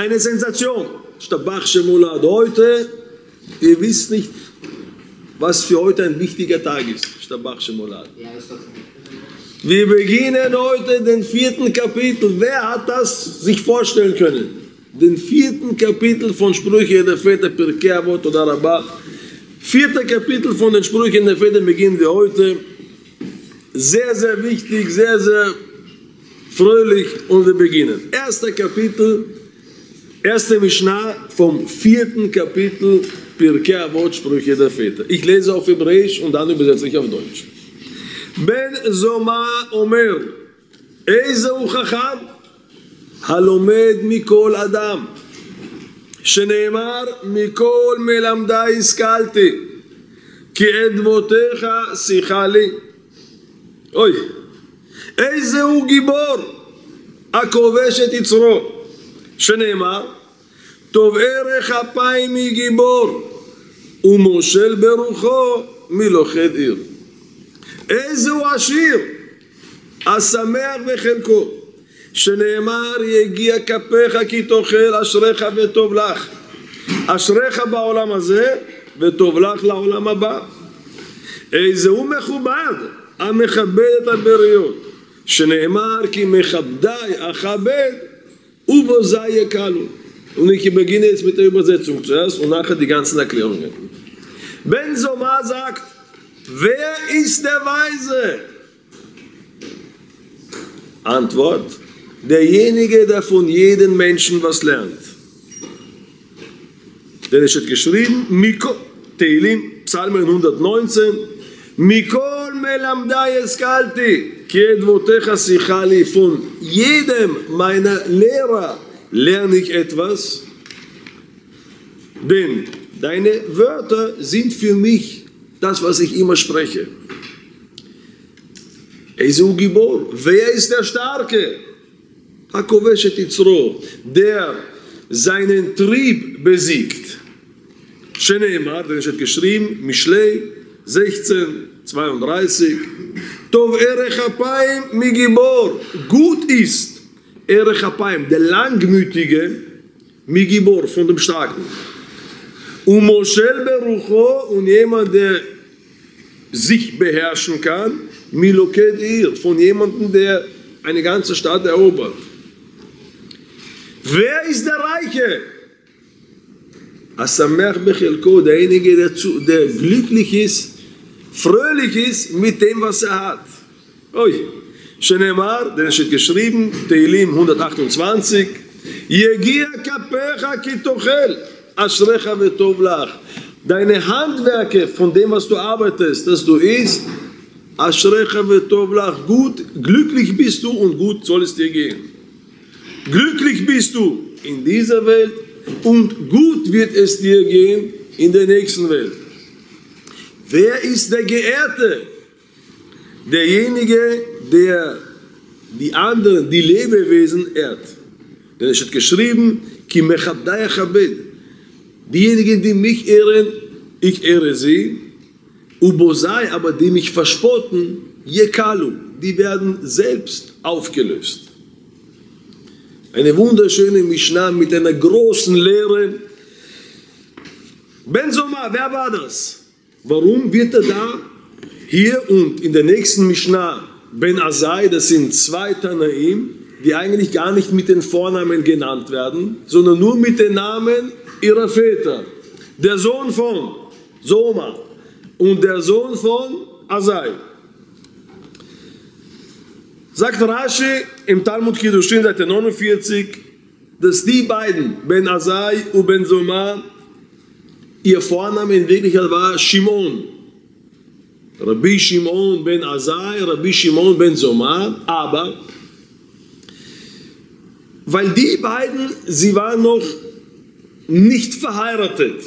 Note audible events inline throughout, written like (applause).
Eine Sensation. Stabach Shemulad. Heute, ihr wisst nicht, was für heute ein wichtiger Tag ist. Stabach Shemulad. Wir beginnen heute den vierten Kapitel. Wer hat das sich vorstellen können? Den vierten Kapitel von Sprüche der Väter Pirkei Avot oder Rabbah. Vierter Kapitel von den Sprüchen der Väter beginnen wir heute. Sehr, sehr wichtig, sehr, sehr fröhlich und wir beginnen. Erster Kapitel, erste Mishnah vom vierten Kapitel Pirkei Avot Sprüche der Väter. Ich lese auf Hebräisch und dann übersetze ich auf Deutsch. זומא אומר, איזה הוא חכם? הלומד מכל אדם, שנאמר, מכל מלמדי השכלתי, כי אדמותיך שיחה לי. אוי, איזה הוא גיבור, הכובש את יצרו, שנאמר, טוב ערך אפיים מגיבור, ומושל ברוחו מלוכד עיר. איזה הוא עשיר, השמח בחלקו, שנאמר יגיע כפיך כי תאכל אשריך וטוב לך. אשריך בעולם הזה וטוב לך לעולם הבא. איזה הוא מכובד, המכבד את הבריות, שנאמר כי מכבדי אכבד ובוזי יקלו. Und ich beginne jetzt mit der Übersetzung zuerst und nachher die ganzen Erklärungen. Ben Zoma sagt, Wer ist der Weise? Antwort, derjenige, der von jedem Menschen was lernt. Denn es steht geschrieben, Miko, Teilim, Psalm 119, Mikol melamdai eskalti, von jedem meiner Lehrer lerne ich etwas, denn deine Wörter sind für mich das, was ich immer spreche. Ezu Gibor, wer ist der Starke? Hakoveshet Itzro, der seinen Trieb besiegt. Sheneemar, denn es steht geschrieben, Mishlei 16, 32. Tov Erech Apayim Migibor, gut ist Erech Apayim, der Langmütige, Migibor, von dem Starken. Und Moshel Berucho und jemand, der sich beherrschen kann, Miloked Ir, von jemandem, der eine ganze Stadt erobert. Wer ist der Reiche? Asamech Bechelko, derjenige, der, zu, der glücklich ist, fröhlich ist mit dem, was er hat. Oi. Shenemar, denn es steht geschrieben, Teilim 128, Yegia kapecha kitochel, ashrecha vetov lach. Deine Handwerke von dem, was du arbeitest, dass du isst, vetov lach, gut, glücklich bist du und gut soll es dir gehen. Glücklich bist du in dieser Welt und gut wird es dir gehen in der nächsten Welt. Wer ist der Geehrte? Derjenige, der die anderen, die Lebewesen ehrt. Denn es steht geschrieben. Diejenigen, die mich ehren, ich ehre sie. Ubosai, aber die mich verspotten, Jekalu, die werden selbst aufgelöst. Eine wunderschöne Mishnah mit einer großen Lehre. Ben Soma, wer war das? Warum wird er da hier und in der nächsten Mishnah Ben Azai, das sind zwei Tanaim, die eigentlich gar nicht mit den Vornamen genannt werden, sondern nur mit den Namen ihrer Väter. Der Sohn von Soma und der Sohn von Azai. Sagt Rashi im Talmud Kiddushin, Seite 49, dass die beiden, Ben Azai und Ben Soma, ihr Vorname in Wirklichkeit war Shimon. Rabbi Shimon ben Azai, Rabbi Shimon ben Zoma, aber weil die beiden, sie waren noch nicht verheiratet,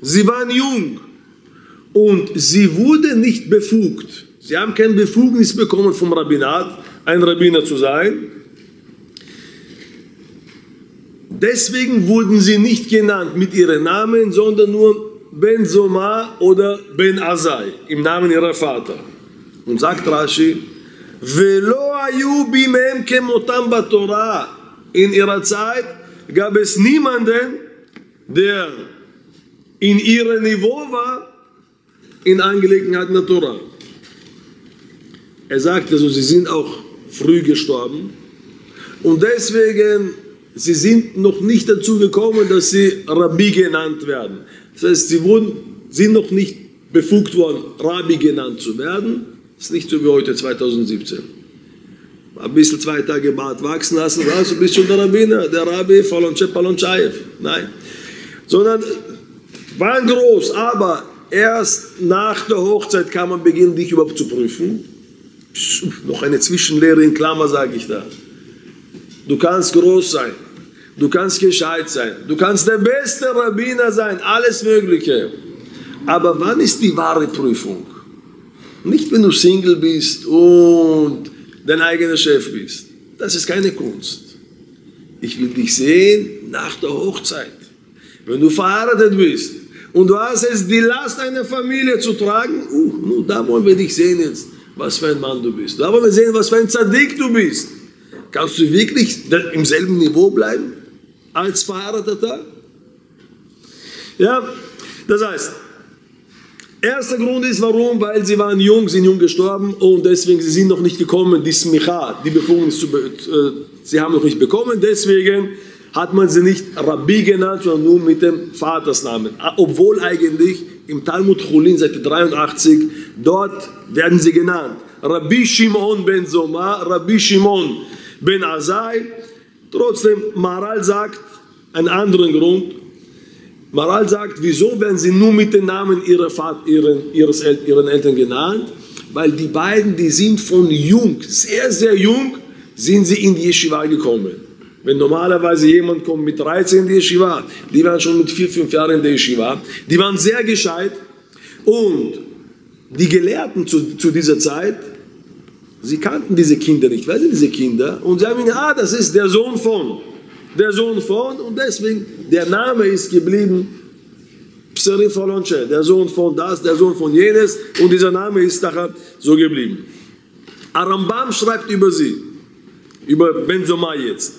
sie waren jung und sie wurden nicht befugt. Sie haben keine Befugnis bekommen vom Rabbinat, ein Rabbiner zu sein. Deswegen wurden sie nicht genannt mit ihren Namen, sondern nur Ben Soma oder Ben Azai im Namen ihrer Vater. Und sagt Rashi, Velo ayu bimem kemotam batorah. In ihrer Zeit gab es niemanden, der in ihrem Niveau war in Angelegenheiten der Torah. Er sagt also, sie sind auch früh gestorben und deswegen, sie sind noch nicht dazu gekommen, dass sie Rabbi genannt werden. Das heißt, sie wurden, sind noch nicht befugt worden, Rabbi genannt zu werden. Das ist nicht so wie heute 2017. Ein bisschen zwei Tage Bart wachsen lassen, also bist schon der Rabbiner, der Rabbi Falonche Palonchayev. Nein. Sondern waren groß, aber erst nach der Hochzeit kann man beginnen, dich überhaupt zu prüfen. Noch eine Zwischenlehre in Klammer sage ich da. Du kannst groß sein, du kannst gescheit sein, du kannst der beste Rabbiner sein, alles Mögliche. Aber wann ist die wahre Prüfung? Nicht, wenn du Single bist und dein eigener Chef bist. Das ist keine Kunst. Ich will dich sehen nach der Hochzeit. Wenn du verheiratet bist und du hast jetzt die Last einer Familie zu tragen, uh, nun, da wollen wir dich sehen jetzt, was für ein Mann du bist. Da wollen wir sehen, was für ein Zadik du bist. Kannst du wirklich im selben Niveau bleiben als Verheirateter? Ja, das heißt, Erster Grund ist, warum? Weil sie waren jung, sind jung gestorben und deswegen sie sind noch nicht gekommen, die Smicha, die Befugnis zu, äh, sie haben noch nicht bekommen, deswegen hat man sie nicht Rabbi genannt, sondern nur mit dem Vatersnamen. Obwohl eigentlich im Talmud Chulin, Seite 83, dort werden sie genannt. Rabbi Shimon ben Zoma, Rabbi Shimon ben Azai. Trotzdem, Maral sagt einen anderen Grund, Maral sagt, wieso werden sie nur mit den Namen ihrer Vater, ihren, ihres, ihren Eltern genannt? Weil die beiden, die sind von jung, sehr, sehr jung, sind sie in die Yeshiva gekommen. Wenn normalerweise jemand kommt mit 13 in die Yeshiva, die waren schon mit 4, 5 Jahren in der Yeshiva, die waren sehr gescheit und die Gelehrten zu, zu dieser Zeit, sie kannten diese Kinder nicht. Wer sind diese Kinder? Und sie haben gesagt, ah, das ist der Sohn von der Sohn von und deswegen der Name ist geblieben Pseri Folonche, der Sohn von das, der Sohn von jenes und dieser Name ist nachher so geblieben. Arambam schreibt über sie, über Ben Zoma jetzt.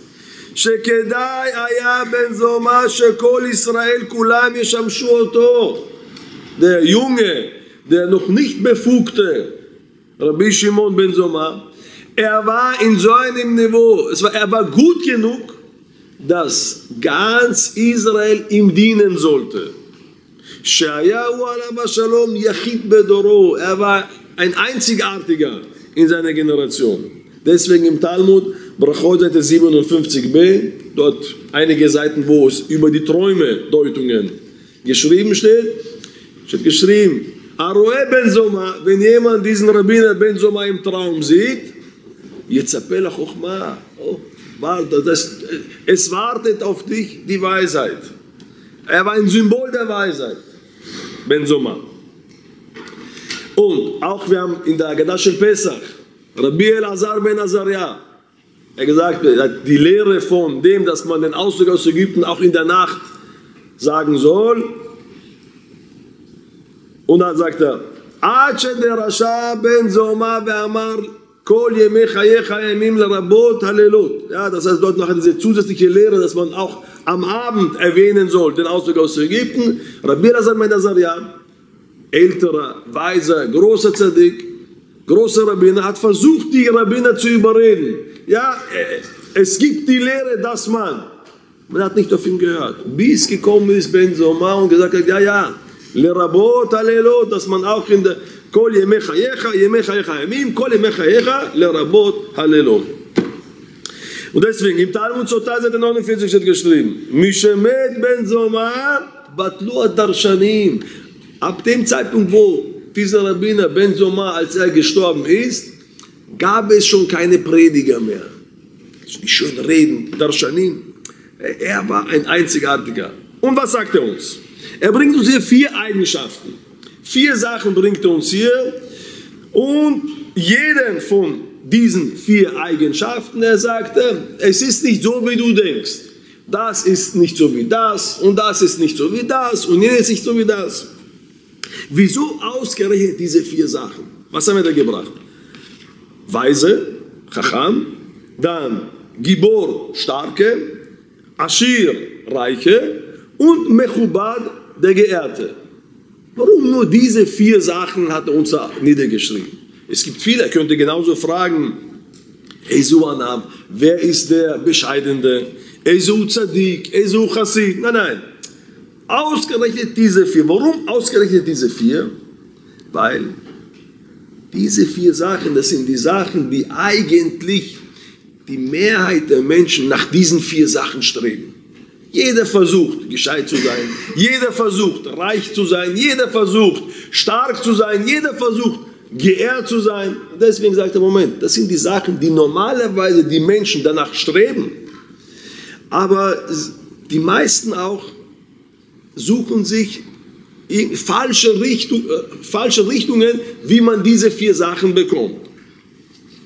שכדאי היה בן זומא שכל ישראל כולם ישמשו אותו. Der Junge, der noch nicht befugte, Rabbi Shimon ben Zoma, er war in so einem Niveau, war, er war gut genug, dass ganz Israel ihm dienen sollte. Er war ein einzigartiger in seiner Generation. Deswegen im Talmud, Brachot Seite 57b, dort einige Seiten, wo es über die Träume Deutungen geschrieben steht, steht geschrieben, Aroe Ben Zoma, wenn jemand diesen Rabbiner Ben Zoma im Traum sieht, Yetzapel Chochma, oh, das, es wartet auf dich die Weisheit. Er war ein Symbol der Weisheit, Ben Soma. Und auch wir haben in der Agadah Shel Pesach, Rabbi Elazar ben Azaria, er gesagt, die Lehre von dem, dass man den Auszug aus Ägypten auch in der Nacht sagen soll. Und dann sagt er, Ache der Rasha ben Zoma ve'amar Kol yemei chayecha yemim lerabot halelot. Ja, das heißt dort noch diese zusätzliche Lehre, dass man auch am Abend erwähnen soll, den Ausdruck aus Ägypten. Rabbi Lazar ben Azariah, älterer, weiser, großer Zadik, großer Rabbiner, hat versucht, die Rabbiner zu überreden. Ja, es gibt die Lehre, dass man, man hat nicht auf ihn gehört, bis gekommen ist Ben Zoma und gesagt hat, ja, ja, lerabot halelot, dass man auch in der כל ימי חייך, ימי חייך הימים, כל ימי חייך, לרבות הלילות. Und deswegen, im Talmud Sotah Seite 49 steht geschrieben, Mishemet ben Zoma, Batlu Darshanim. Ab dem Zeitpunkt, wo dieser Rabbiner Ben Zoma, als er gestorben ist, gab es schon keine Prediger mehr. Nicht schön reden, Darshanim. Er war ein einzigartiger. Und was sagt er uns? Er bringt uns hier vier Eigenschaften. Vier Sachen bringt er uns hier und jeden von diesen vier Eigenschaften, er sagte, es ist nicht so, wie du denkst. Das ist nicht so wie das und das ist nicht so wie das und jenes ist nicht so wie das. Wieso ausgerechnet diese vier Sachen? Was haben wir da gebracht? Weise, Chacham, dann Gibor, Starke Ashir, Reiche, und Mechubad, der Geehrte. Warum nur diese vier Sachen hat er uns niedergeschrieben? Es gibt viele, er könnte genauso fragen, Esu Anam, wer ist der Bescheidende? Esu Zadik, Esu Chassid. Nein, nein. Ausgerechnet diese vier. Warum ausgerechnet diese vier? Weil diese vier Sachen, das sind die Sachen, die eigentlich die Mehrheit der Menschen nach diesen vier Sachen streben. Jeder versucht, gescheit zu sein. Jeder versucht, reich zu sein. Jeder versucht, stark zu sein. Jeder versucht, geehrt zu sein. Deswegen sagt er, Moment, das sind die Sachen, die normalerweise die Menschen danach streben. Aber die meisten auch suchen sich falsche, Richtung, äh, falsche Richtungen, wie man diese vier Sachen bekommt.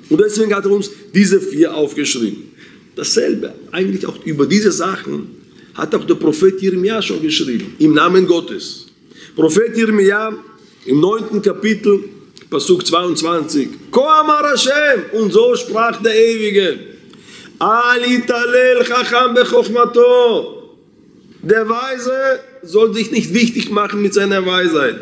Und deswegen hat er uns diese vier aufgeschrieben. Dasselbe, eigentlich auch über diese Sachen, hat auch der Prophet Jeremia schon geschrieben, im Namen Gottes. Prophet Jeremia im neunten Kapitel, Pasuk 22. Koamar Hashem, und so sprach der Ewige. Ali talel chacham bechochmato. Der Weise soll sich nicht wichtig machen mit seiner Weisheit.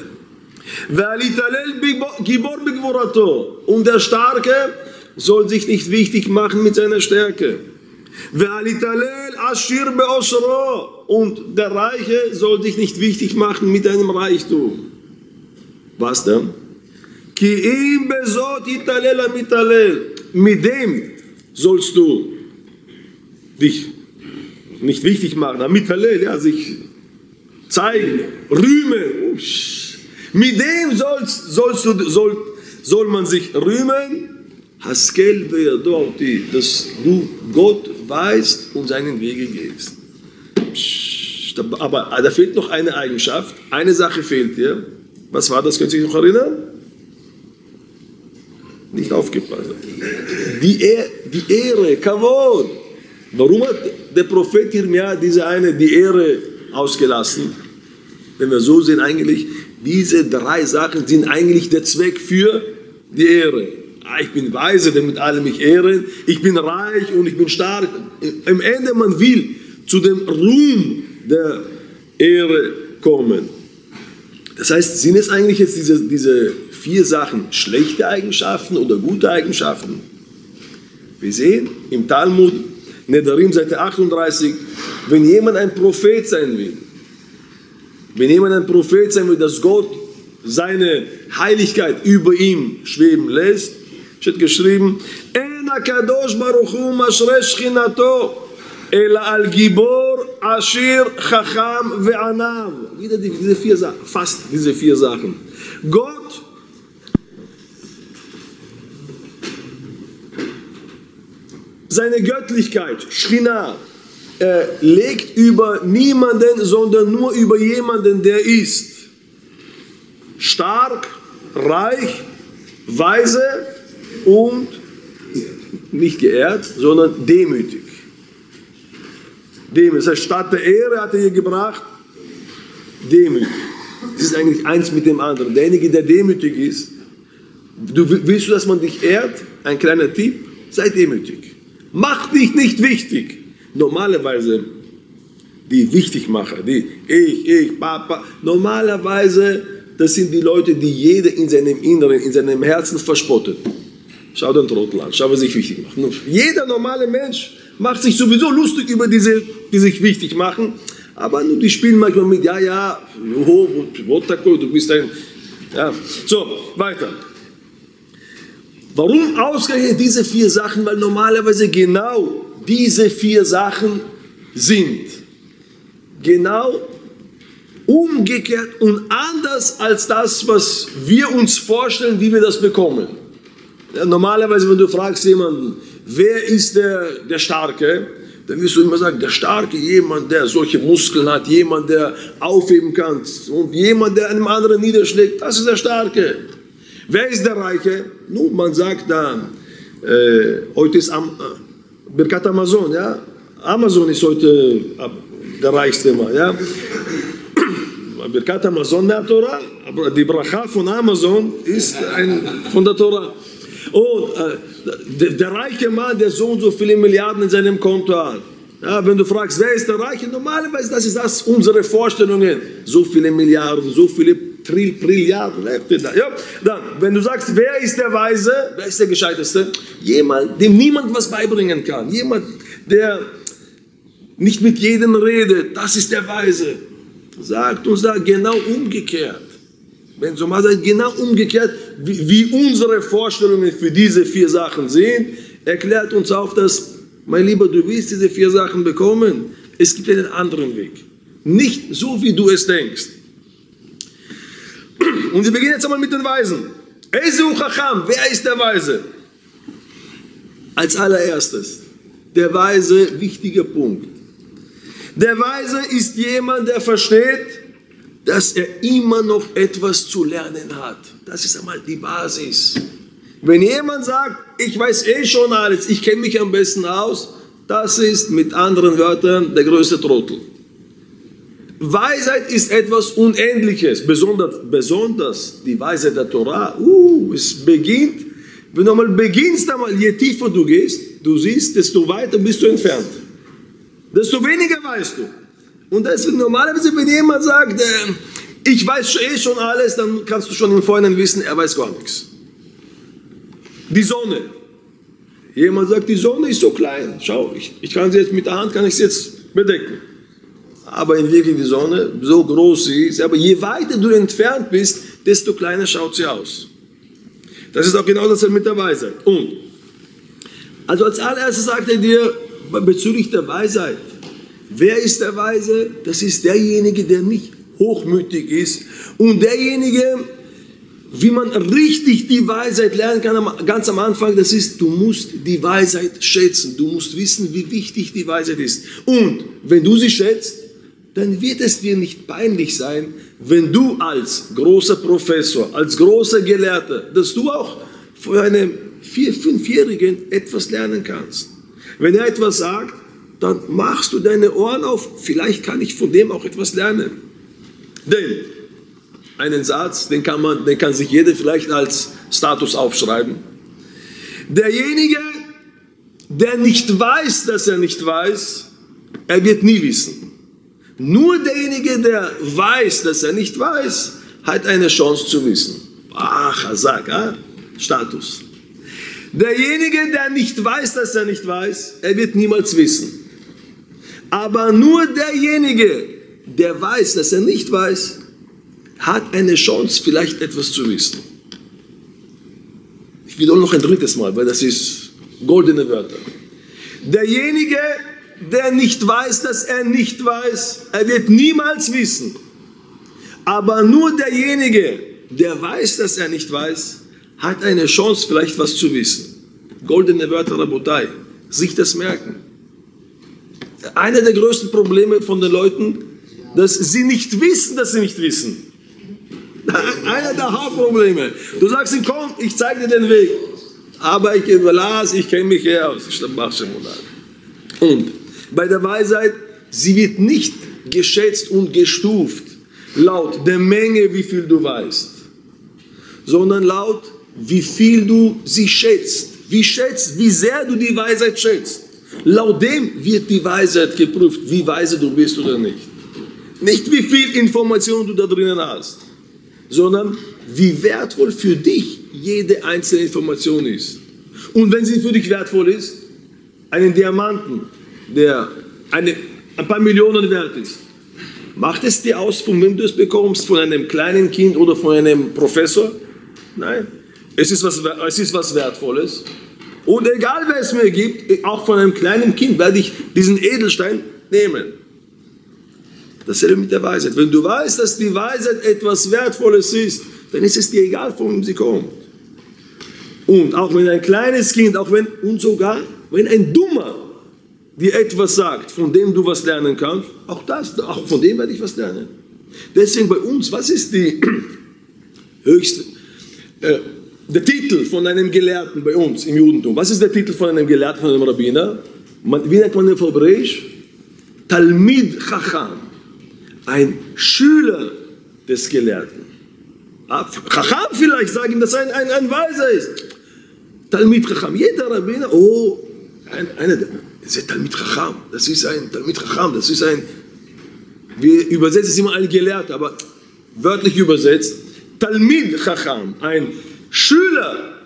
Und der Starke soll sich nicht wichtig machen mit seiner Stärke. Und der Reiche soll sich nicht wichtig machen mit einem Reichtum. Was denn? Mit dem sollst du dich nicht wichtig machen, mitalel, ja, sich zeigen, rühmen. Mit dem sollst, sollst du, soll, soll man sich rühmen, Haskel dort, dass du Gott weißt und seinen Wege gehst. Aber da fehlt noch eine Eigenschaft, eine Sache fehlt dir. Was war das? Können Sie sich noch erinnern? Nicht aufgepasst. Die, er die Ehre, Kavod. Warum hat der Prophet Jeremia diese eine, die Ehre ausgelassen? Wenn wir so sehen, eigentlich, diese drei Sachen sind eigentlich der Zweck für die Ehre. Ah, ich bin weise, damit alle mich ehren. Ich bin reich und ich bin stark. Im Ende, man will zu dem Ruhm der Ehre kommen. Das heißt, sind es eigentlich jetzt diese, diese vier Sachen schlechte Eigenschaften oder gute Eigenschaften? Wir sehen im Talmud, Nedarim, Seite 38, wenn jemand ein Prophet sein will, wenn jemand ein Prophet sein will, dass Gott seine Heiligkeit über ihm schweben lässt, steht geschrieben, En HaKadosh Baruch Hu Mashre Shchinato, אלא על גיבור, עשיר, חכם וענב. Wieder diese vier Sachen, fast diese vier Sachen. Gott seine Göttlichkeit, Schrina, äh, legt über niemanden, sondern nur über jemanden, der ist stark, reich, weise und nicht geehrt, sondern demütig. Demütig. Das heißt, statt der Ehre hat er hier gebracht, demütig. Das ist eigentlich eins mit dem anderen. Derjenige, der demütig ist, du, willst du, dass man dich ehrt? Ein kleiner Tipp, sei demütig. Mach dich nicht wichtig. Normalerweise, die Wichtigmacher, die ich, ich, Papa, normalerweise, das sind die Leute, die jeder in seinem Inneren, in seinem Herzen verspottet. Schau den Trottel an, schau, was sich wichtig macht. Jeder normale Mensch macht sich sowieso lustig über diese, die sich wichtig machen, aber nur die spielen manchmal mit, ja, ja, du bist ein, ja. So, weiter. Warum ausgerechnet diese vier Sachen? Weil normalerweise genau diese vier Sachen sind genau umgekehrt und anders als das, was wir uns vorstellen, wie wir das bekommen. Normalerweise, wenn du fragst jemanden, wer ist der, der Starke, dann wirst du immer sagen, der Starke, jemand, der solche Muskeln hat, jemand, der aufheben kann und jemand, der einem anderen niederschlägt, das ist der Starke. Wer ist der Reiche? Nun, man sagt da, äh, heute ist Am äh, Birkat Amazon, ja? Amazon ist heute äh, der reichste Mann, ja? (clears throat) Birkat Amazon der Torah, die Bracha von Amazon ist ein, von der Torah. Und äh, der, reiche Mann, der so und so viele Milliarden in seinem Konto hat, Ja, wenn du fragst, wer ist der Reiche, normalerweise das ist das unsere Vorstellungen. So viele Milliarden, so viele Trill, Trilliarden. Ja, dann, wenn du sagst, wer ist der Weise, wer ist der Gescheiteste? Jemand, dem niemand was beibringen kann. Jemand, der nicht mit jedem redet, das ist der Weise. Sagt uns da genau umgekehrt. Wenn mal sagt, genau umgekehrt, wie, wie unsere Vorstellungen für diese vier Sachen sind, erklärt uns auf, dass, mein Lieber, du willst diese vier Sachen bekommen. Es gibt einen anderen Weg. Nicht so, wie du es denkst. Und wir beginnen jetzt einmal mit den Weisen. Chacham, wer ist der Weise? Als allererstes, der Weise, wichtiger Punkt. Der Weise ist jemand, der versteht, dass er immer noch etwas zu lernen hat. Das ist einmal die Basis. Wenn jemand sagt, ich weiß eh schon alles, ich kenne mich am besten aus, das ist mit anderen Wörtern der größte Trottel. Weisheit ist etwas Unendliches, besonders, besonders die Weisheit der Torah. Uh, es beginnt, wenn du einmal beginnst, einmal, je tiefer du gehst, du siehst, desto weiter bist du entfernt. Desto weniger weißt du. Und deswegen normalerweise, wenn jemand sagt, äh, ich weiß eh schon alles, dann kannst du schon im Vorhinein wissen, er weiß gar nichts. Die Sonne. Jemand sagt, die Sonne ist so klein. Schau, ich, ich kann sie jetzt mit der Hand, kann ich sie jetzt bedecken aber in Wirklichkeit die Sonne so groß sie ist. Aber je weiter du entfernt bist, desto kleiner schaut sie aus. Das ist auch genau das mit der Weisheit. Und, also als allererstes sagt er dir bezüglich der Weisheit, wer ist der Weise? Das ist derjenige, der nicht hochmütig ist und derjenige, wie man richtig die Weisheit lernen kann, ganz am Anfang, das ist, du musst die Weisheit schätzen. Du musst wissen, wie wichtig die Weisheit ist. Und wenn du sie schätzt, dann wird es dir nicht peinlich sein, wenn du als großer Professor, als großer Gelehrter, dass du auch von einem Vier-, Fünfjährigen etwas lernen kannst. Wenn er etwas sagt, dann machst du deine Ohren auf, vielleicht kann ich von dem auch etwas lernen. Denn einen Satz, den kann, man, den kann sich jeder vielleicht als Status aufschreiben. Derjenige, der nicht weiß, dass er nicht weiß, er wird nie wissen. Nur derjenige, der weiß, dass er nicht weiß, hat eine Chance zu wissen. Ach, sag, ah, Status. Derjenige, der nicht weiß, dass er nicht weiß, er wird niemals wissen. Aber nur derjenige, der weiß, dass er nicht weiß, hat eine Chance, vielleicht etwas zu wissen. Ich wiederhole noch ein drittes Mal, weil das ist goldene Wörter. Derjenige, der nicht weiß, dass er nicht weiß, er wird niemals wissen. Aber nur derjenige, der weiß, dass er nicht weiß, hat eine Chance, vielleicht was zu wissen. Goldene Wörter Rabotai, sich das merken. Einer der größten Probleme von den Leuten, dass sie nicht wissen, dass sie nicht wissen. (laughs) Einer der Hauptprobleme. Du sagst ihm, komm, ich zeige dir den Weg. Aber ich überlasse, ich kenne mich her aus. Und bei der Weisheit, sie wird nicht geschätzt und gestuft laut der Menge, wie viel du weißt, sondern laut, wie viel du sie schätzt. Wie schätzt, wie sehr du die Weisheit schätzt. Laut dem wird die Weisheit geprüft, wie weise du bist oder nicht. Nicht wie viel Information du da drinnen hast, sondern wie wertvoll für dich jede einzelne Information ist. Und wenn sie für dich wertvoll ist, einen Diamanten, der eine, ein paar Millionen wert ist, macht es dir aus, von wem du es bekommst? Von einem kleinen Kind oder von einem Professor? Nein. Es ist was, es ist was Wertvolles. Und egal wer es mir gibt, auch von einem kleinen Kind werde ich diesen Edelstein nehmen. Dasselbe mit der Weisheit. Wenn du weißt, dass die Weisheit etwas Wertvolles ist, dann ist es dir egal, von wem sie kommt. Und auch wenn ein kleines Kind, auch wenn, und sogar wenn ein Dummer dir etwas sagt, von dem du was lernen kannst, auch das, auch von dem werde ich was lernen. Deswegen bei uns, was ist die (clears throat) höchste, äh, der Titel von einem Gelehrten bei uns im Judentum? Was ist der Titel von einem Gelehrten, von einem Rabbiner? Man, wie nennt man den auf Hebräisch? Talmid Chacham, ein Schüler des Gelehrten. Ah, Chacham vielleicht, sage ihm, dass er ein, ein, ein Weiser ist. Talmid Chacham, jeder Rabbiner, oh, ein, einer der Das ist ein Talmid Chacham. Das ist ein Talmid Chacham. Das ist ein, wir übersetzen es immer alle gelehrt, aber wörtlich übersetzt, Talmid Chacham, ein Schüler,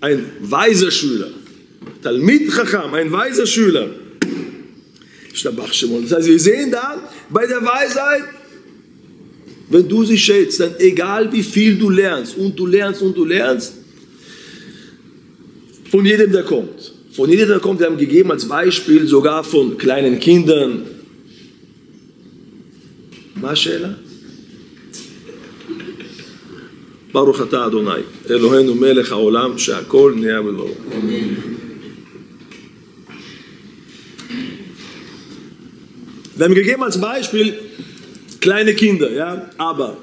ein weiser Schüler. Talmid Chacham, ein weiser Schüler. Das heißt, wir sehen da bei der Weisheit, wenn du sie schätzt, dann egal wie viel du lernst und du lernst und du lernst, von jedem, der kommt. Von jedem, der kommt, wir haben gegeben als Beispiel sogar von kleinen Kindern. Maschela? ברוך אתה אדוני, אלוהינו מלך העולם שהכל נהיה בדברו. Wir haben gegeben als Beispiel kleine Kinder, ja, aber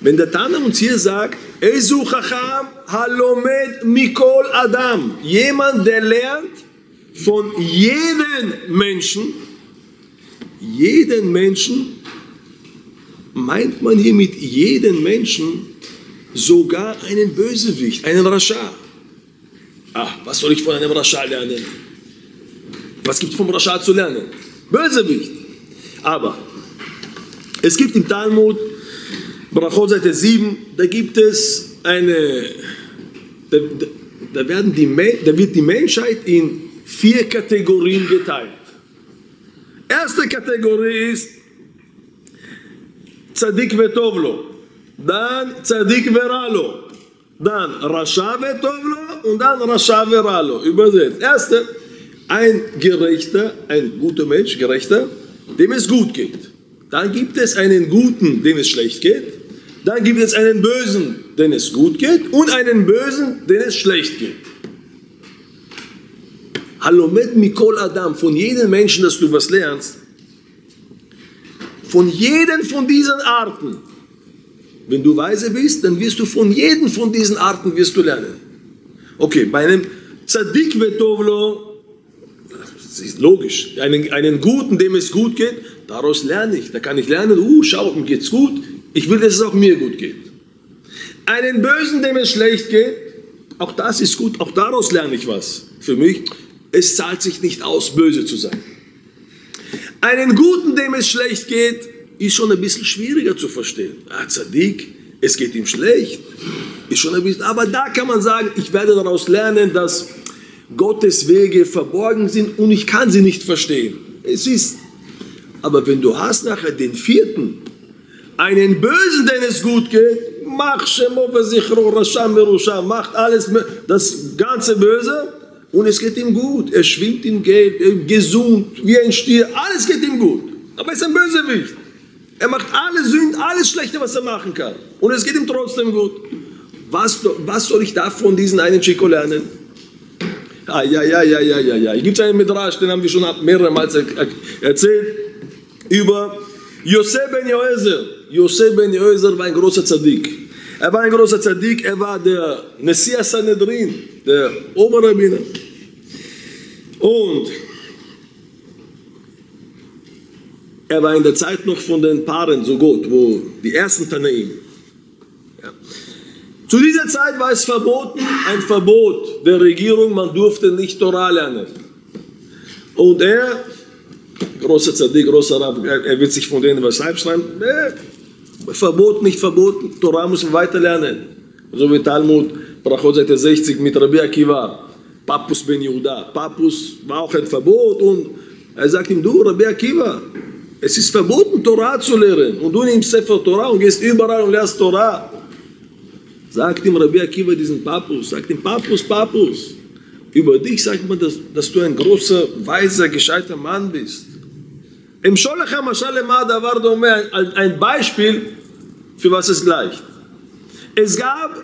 wenn der Tana uns hier sagt, Ezu Chacham halomed mikol Adam, jemand, der lernt von jedem Menschen, jeden Menschen, meint man hier mit jedem Menschen sogar einen Bösewicht, einen Rascha. Ah, was soll ich von einem Rascha lernen? Was gibt es vom Rascha zu lernen? Bösewicht. Aber es gibt im Talmud, Brachot Seite 7, da gibt es eine, da, da, werden die, da wird die Menschheit in vier Kategorien geteilt. Erste Kategorie ist Tzadik vetovlo, dann Tzadik veralo, dann Rasha vetovlo und dann Rasha veralo. Übersetzt. Erste, ein Gerechter, ein guter Mensch, Gerechter, dem es gut geht. Dann gibt es einen Guten, dem es schlecht geht. Dann gibt es einen Bösen, dem es gut geht. Und einen Bösen, dem es schlecht geht. Halomet Mikol Adam, von jedem Menschen, dass du was lernst, von jedem von diesen Arten, wenn du weise bist, dann wirst du von jedem von diesen Arten wirst du lernen. Okay, bei einem Tzadik Vetovlo das ist logisch. Einen, einen Guten, dem es gut geht, daraus lerne ich. Da kann ich lernen, uh, schau, mir geht's gut. Ich will, dass es auch mir gut geht. Einen Bösen, dem es schlecht geht, auch das ist gut. Auch daraus lerne ich was. Für mich, es zahlt sich nicht aus, böse zu sein. Einen Guten, dem es schlecht geht, ist schon ein bisschen schwieriger zu verstehen. Ah, Zadik, es geht ihm schlecht. Ist schon ein bisschen, aber da kann man sagen, ich werde daraus lernen, dass Gottes Wege verborgen sind und ich kann sie nicht verstehen. Es ist. Aber wenn du hast nachher den vierten, einen Bösen, den es gut geht, mach macht alles, das ganze Böse und es geht ihm gut. Er schwimmt im Geld, gesund, wie ein Stier, alles geht ihm gut. Aber er ist ein Bösewicht. Er macht alle Sünden, alles Schlechte, was er machen kann. Und es geht ihm trotzdem gut. Was, was soll ich da von diesen einen Chico lernen? Ah, ja, ja, ja, ja, ja, ja. Gibt es einen Midrash, den haben wir schon mehrere Mal erzählt, über Yosef ben Yoezer. Yosef ben Yoezer war ein großer Tzaddik. Er war ein großer Tzaddik, er war der Messias Sanhedrin, der Oberrabbiner. Und er war in der Zeit noch von den Paaren so gut, wo die ersten Tanaim. Ja. Zu dieser Zeit war es verboten, ein Verbot der Regierung, man durfte nicht Torah lernen. Und er, großer Zadik, großer Rav, er wird sich von denen was schreiben, äh, Verbot, nicht verboten, Torah muss man weiter lernen. So wie Talmud, Brachot Seite 60 mit Rabbi Akiva, Papus ben Yehuda. Papus war auch ein Verbot und er sagt ihm, du Rabbi Akiva, es ist verboten, Torah zu lehren. Und du nimmst Sefer Torah und gehst überall und lernst Torah. Sagt ihm Rabbi Akiva diesen Papus, sagt ihm Papus, Papus. Über dich sagt man, dass, dass du ein großer, weiser, gescheiter Mann bist. Im ein Beispiel, für was es gleicht. Es gab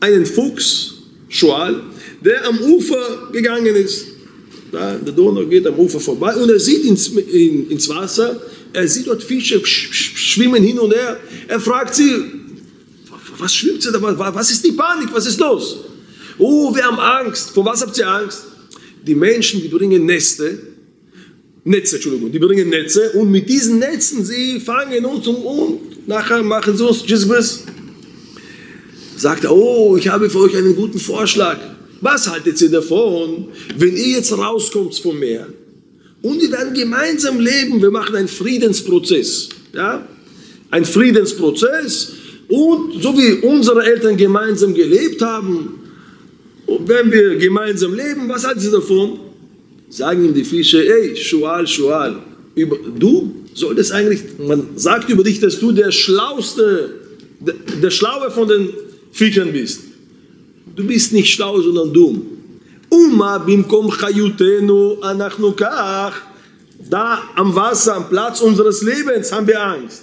einen Fuchs, Schual, der am Ufer gegangen ist. Da, der Donau geht am Ufer vorbei und er sieht ins, in, ins Wasser, er sieht dort Fische schwimmen hin und her. Er fragt sie, was schwimmt sie da? Was ist die Panik? Was ist los? Oh, wir haben Angst. Vor was habt ihr Angst? Die Menschen, die bringen Neste, Netze, Entschuldigung, die bringen Netze und mit diesen Netzen, sie fangen uns um und nachher machen sie uns Jizbis. Sagt er, oh, ich habe für euch einen guten Vorschlag. Was haltet ihr davon, wenn ihr jetzt rauskommt vom Meer und wir werden gemeinsam leben, wir machen einen Friedensprozess, ja? Ein Friedensprozess und so wie unsere Eltern gemeinsam gelebt haben, wenn wir gemeinsam leben, was halten sie davon? Sagen ihm die Fische, ey, Schual, Schual, du solltest eigentlich, man sagt über dich, dass du der Schlauste, der, der Schlaue von den Fischern bist. Du bist nicht schlau, sondern dumm. Uma bimkom chayutenu anachnu kach. Da am Wasser, am Platz unseres Lebens haben wir Angst.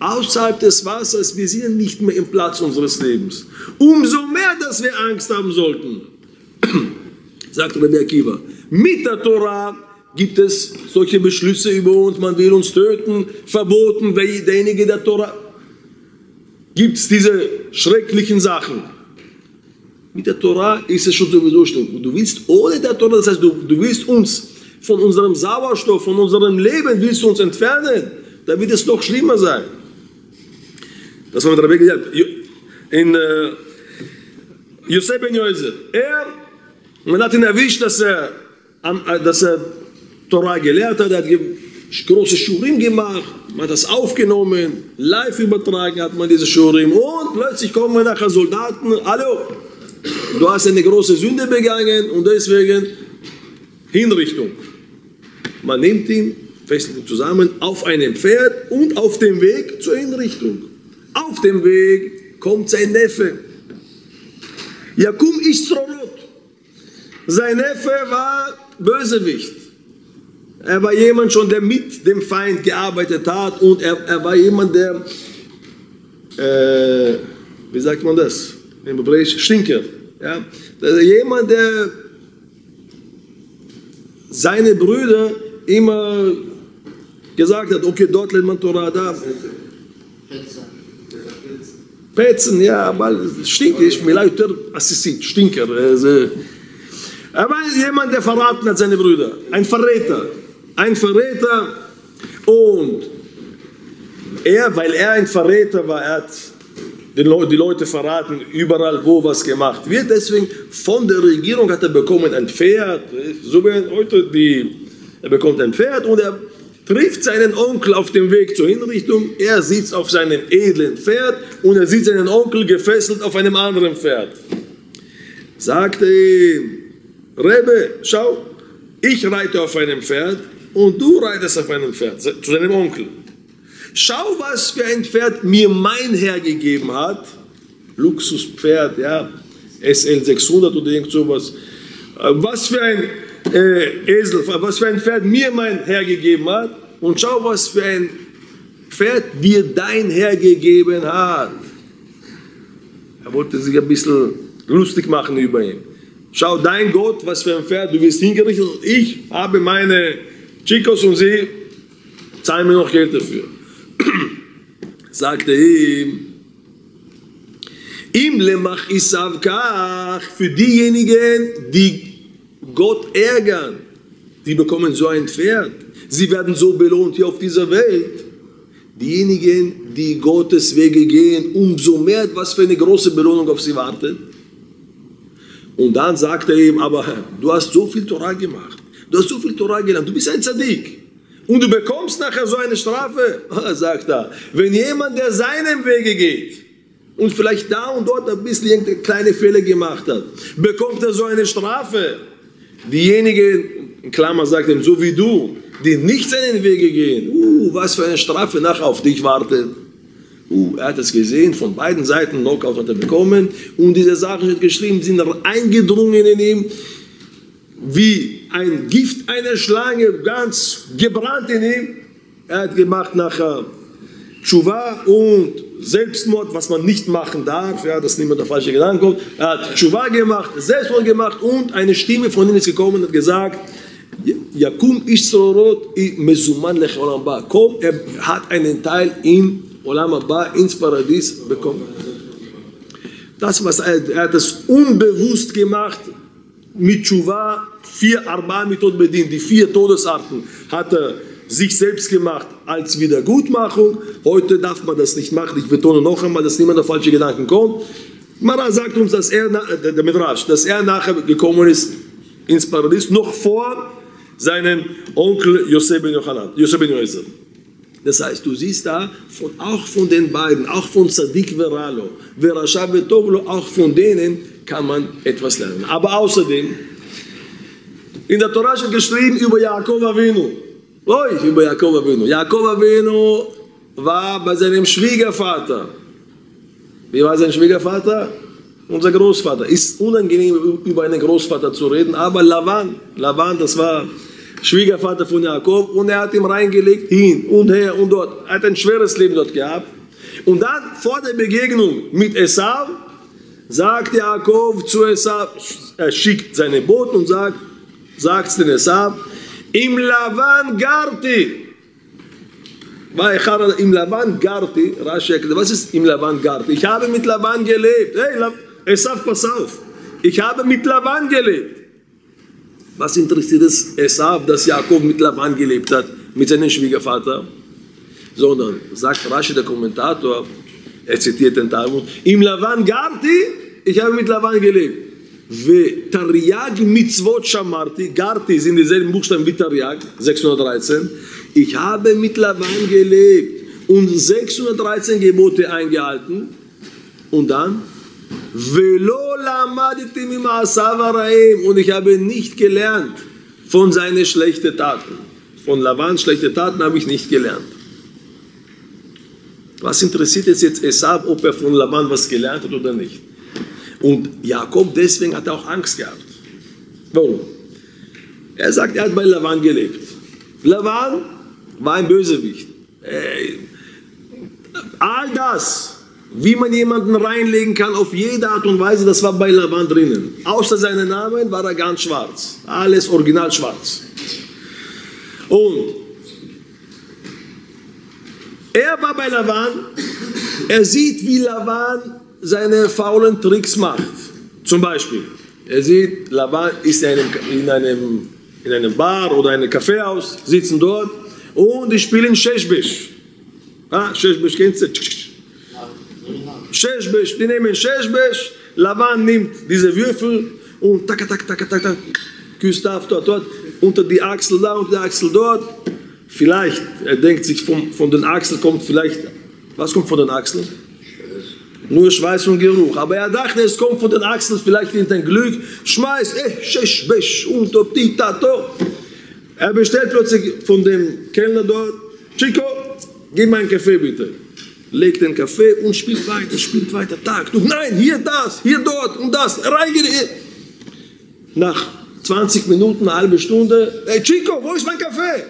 Außerhalb des Wassers, wir sind nicht mehr im Platz unseres Lebens. Umso mehr, dass wir Angst haben sollten, (clears throat) sagt Rabbi Akiva. Mit der Torah gibt es solche Beschlüsse über uns, man will uns töten, verboten, derjenige der Torah. Gibt es diese schrecklichen Sachen. Mit der Torah ist es schon sowieso schlimm. Du willst ohne der Torah, das heißt, du, du willst uns von unserem Sauerstoff, von unserem Leben, willst du uns entfernen, dann wird es noch schlimmer sein. Das war mit Rabbi gesagt. In äh, Yosef ben Yoizer. Er, man hat ihn erwischt, dass er, dass er Torah gelehrt hat, er hat große Schurim gemacht, man hat das aufgenommen, live übertragen hat man diese Schurim und plötzlich kommen nachher Soldaten, hallo, du hast eine große Sünde begangen und deswegen Hinrichtung. Man nimmt ihn, fesselt ihn zusammen auf einem Pferd und auf dem Weg zur Hinrichtung. Auf dem Weg kommt sein Neffe. Jakum Istrolot. Sein Neffe war Bösewicht. Er war jemand schon, der mit dem Feind gearbeitet hat und er, er war jemand, der, äh, wie sagt man das im Hebräisch, Stinker. Ja? Jemand, der seine Brüder immer gesagt hat, okay, dort lernt man Torah, da. Petzen, ja, aber Stinker ist mir lauter Assistent, Stinker. Also, er war jemand, der verraten hat seine Brüder, ein Verräter. Ein Verräter und er, weil er ein Verräter war, er hat die Leute verraten, überall wo was gemacht wird. Deswegen von der Regierung hat er bekommen ein Pferd, so wie heute die, er bekommt ein Pferd und er trifft seinen Onkel auf dem Weg zur Hinrichtung. Er sitzt auf seinem edlen Pferd und er sieht seinen Onkel gefesselt auf einem anderen Pferd. Sagte ihm, Rebbe, schau, ich reite auf einem Pferd und du reitest auf einem Pferd, zu seinem Onkel. Schau, was für ein Pferd mir mein Herr gegeben hat. Luxuspferd, ja, SL 600 oder irgend sowas. Was für ein äh, Esel, was für ein Pferd mir mein Herr gegeben hat. Und schau, was für ein Pferd dir dein Herr gegeben hat. Er wollte sich ein bisschen lustig machen über ihn. Schau, dein Gott, was für ein Pferd, du wirst hingerichtet und ich habe meine Chicos und sie zahlen mir noch Geld dafür. (clears throat) Sagte ihm, Im lemach isav kach, für diejenigen, die Gott ärgern, die bekommen so ein Pferd. Sie werden so belohnt hier auf dieser Welt. Diejenigen, die Gottes Wege gehen, umso mehr, was für eine große Belohnung auf sie wartet. Und dann sagt er ihm, aber du hast so viel Torah gemacht. Du hast so viel Torah gelernt. Du bist ein Zadik. Und du bekommst nachher so eine Strafe, (laughs) sagt er. Wenn jemand, der seinem Wege geht und vielleicht da und dort ein bisschen irgendeine kleine Fehler gemacht hat, bekommt er so eine Strafe. Diejenigen, in Klammer sagt er, so wie du, die nicht seinen Wege gehen, uh, was für eine Strafe nachher auf dich wartet. Uh, er hat es gesehen, von beiden Seiten Knockout hat er bekommen und diese Sachen sind geschrieben, sind eingedrungen in ihm, wie ein Gift einer Schlange, ganz gebrannt in ihm. Er hat gemacht nachher Tshuva und Selbstmord, was man nicht machen darf, ja, dass niemand auf falsche Gedanken kommt. Er hat Tshuva gemacht, Selbstmord gemacht und eine Stimme von ihm ist gekommen und hat gesagt, Yakum Ishsorot Mezuman Lech Olam Ba. Komm, er hat einen Teil in Olam Ba, ins Paradies bekommen. Das, was er, er hat es unbewusst gemacht, mit Tshuva, vier Arba Mitot Bedin, die vier Todesarten, hat er sich selbst gemacht als Wiedergutmachung. Heute darf man das nicht machen. Ich betone noch einmal, dass niemand auf falsche Gedanken kommt. Mara sagt uns, dass er, der Midrash, dass er nachher gekommen ist ins Paradies, noch vor seinem Onkel Yosef ben Yochanan, Yosef ben Yoezer. Das heißt, du siehst da von, auch von den beiden, auch von Sadiq Veralo, Verasha Betovlo, auch von denen kann man etwas lernen. Aber außerdem, in der Torah steht geschrieben über Jakob Avinu. Oi, über Jakob Avinu. Jakob Avinu war bei seinem Schwiegervater. Wie war sein Schwiegervater? Unser Großvater. Ist unangenehm, über einen Großvater zu reden, aber Lavan, Lavan, das war Schwiegervater von Jakob, und er hat ihm reingelegt, hin und her und dort. Er hat ein schweres Leben dort gehabt. Und dann vor der Begegnung mit Esau, sagt Jakob zu Esau, er schickt seine Boten und sagt, sagt den Esau, im Lavan Garti. Im Lavan Garti, was ist im Lavan Garti? Ich habe mit Lavan gelebt. Hey, Esau, pass auf. Ich habe mit Lavan gelebt. Was interessiert es Esau, dass Jakob mit Laban gelebt hat, mit seinem Schwiegervater? Sondern, sagt Rashi, der Kommentator, er zitiert den Talmud, im Laban Garti, ich habe mit Laban gelebt. ותרי"ג מצוות שמרתי, גרתי sind dieselben Buchstaben wie Tariag, 613, ich habe mit Laban gelebt und 613 Gebote eingehalten und dann und ich habe nicht gelernt von seinen schlechten Taten. Von Lavan schlechte Taten habe ich nicht gelernt. Was interessiert es jetzt Esab, ob er von Lavan was gelernt hat oder nicht? Und Jakob deswegen hat er auch Angst gehabt. Warum? Er sagt, er hat bei Lavan gelebt. Lavan war ein Bösewicht. All das, wie man jemanden reinlegen kann auf jede Art und Weise, das war bei Laban drinnen. Außer seinen Namen war er ganz schwarz. Alles original schwarz. Und er war bei Laban, er sieht, wie Laban seine faulen Tricks macht. Zum Beispiel, er sieht, Laban ist in einem, in einem, in einem Bar oder einem Kaffeehaus, sitzen dort und die spielen Sheshbesh. Ah, Sheshbesh kennst du? Sheshbesh, die nehmen Sheshbesh, Laban nimmt diese Würfel und tak, tak, tak, tak, tak, küsst auf dort, dort, unter die Achsel da, unter die Achsel dort. Vielleicht, er denkt sich, von, von den Achseln kommt vielleicht, was kommt von den Achseln? Nur Schweiß und Geruch. Aber er dachte, es kommt von den Achseln vielleicht in den Glück. Schmeiß, eh, Sheshbesh, unter die Tato. Er bestellt plötzlich von dem Kellner dort, Chico, gib mir einen Kaffee bitte legt den Kaffee und spielt weiter, spielt weiter, Tag. Du, nein, hier das, hier dort und das, reingehe. Nach 20 Minuten, eine halbe Stunde, hey Chico, wo ist mein Kaffee?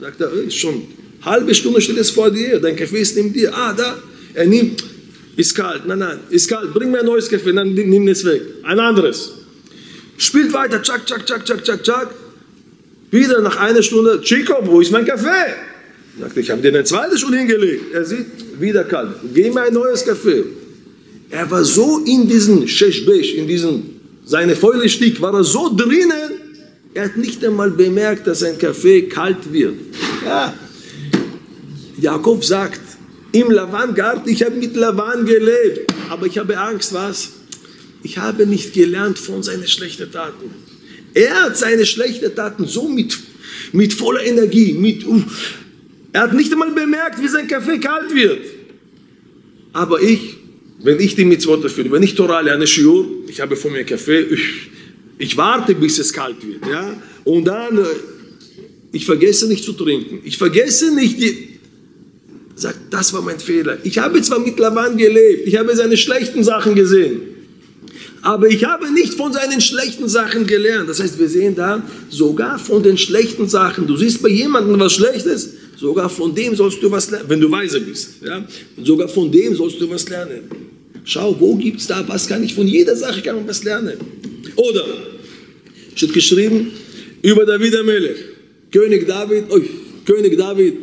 Sagt er, ist schon halbe Stunde steht es vor dir, dein Kaffee ist neben dir. Ah, da. Er nimmt, ist kalt, nein, nein, ist kalt, bring mir ein neues Kaffee, dann nimm es weg. Ein anderes. Spielt weiter, tschak, tschak, tschak, tschak, tschak. Wieder nach einer Stunde, Chico, wo ist mein Kaffee? Sagt, ich habe dir eine zweite schon hingelegt. Er sieht, wieder kalt. Geh mir ein neues Kaffee. Er war so in diesen Sheshbesh, in diesen, seine Fäule stieg, war er so drinnen, er hat nicht einmal bemerkt, dass sein Kaffee kalt wird. Ja. Jakob sagt, im Lavan-Garten, ich habe mit Lavan gelebt, aber ich habe Angst, was? Ich habe nicht gelernt von seinen schlechten Taten. Er hat seine schlechten Taten so mit, mit voller Energie, mit, uh, er hat nicht einmal bemerkt, wie sein Kaffee kalt wird. Aber ich, wenn ich die Mitzvot erfülle, wenn ich Torah lerne, Shiur, ich habe vor mir Kaffee, ich, ich warte, bis es kalt wird. Ja? Und dann, äh, ich vergesse nicht zu trinken. Ich vergesse nicht, die, sagt, das war mein Fehler. Ich habe zwar mit Lavan gelebt, ich habe seine schlechten Sachen gesehen, aber ich habe nicht von seinen schlechten Sachen gelernt. Das heißt, wir sehen da sogar von den schlechten Sachen. Du siehst bei jemandem was Schlechtes, Sogar von dem sollst du was lernen, wenn du weise bist. Ja? Sogar von dem sollst du was lernen. Schau, wo gibt es da was? Kann ich von jeder Sache kann man was lernen. Oder steht geschrieben über David Amelech, König David, oh, König David.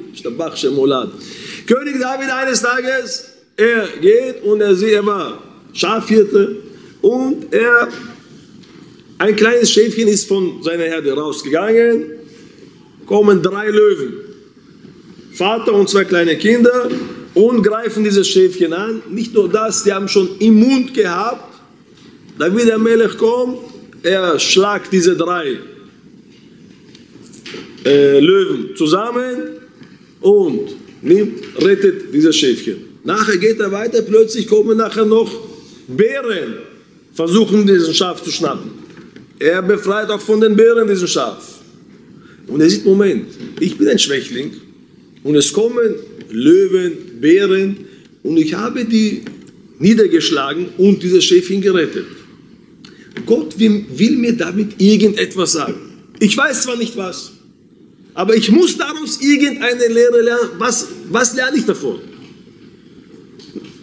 König David eines Tages, er geht und er sieht, er war Schafhirte und er, ein kleines Schäfchen ist von seiner Herde rausgegangen, kommen drei Löwen Vater und zwei kleine Kinder und greifen dieses Schäfchen an. Nicht nur das, die haben schon im Mund gehabt David der Melech kommt, er schlagt diese drei äh, Löwen zusammen und nimmt, rettet dieses Schäfchen. Nachher geht er weiter, plötzlich kommen nachher noch Bären, versuchen diesen Schaf zu schnappen. Er befreit auch von den Bären diesen Schaf. Und er sieht, Moment, ich bin ein Schwächling und es kommen Löwen, Bären und ich habe die niedergeschlagen und dieses Schäfchen gerettet. Gott will, mir damit irgendetwas sagen. Ich weiß zwar nicht was, aber ich muss daraus irgendeine Lehre lernen. Was, was lerne ich davon?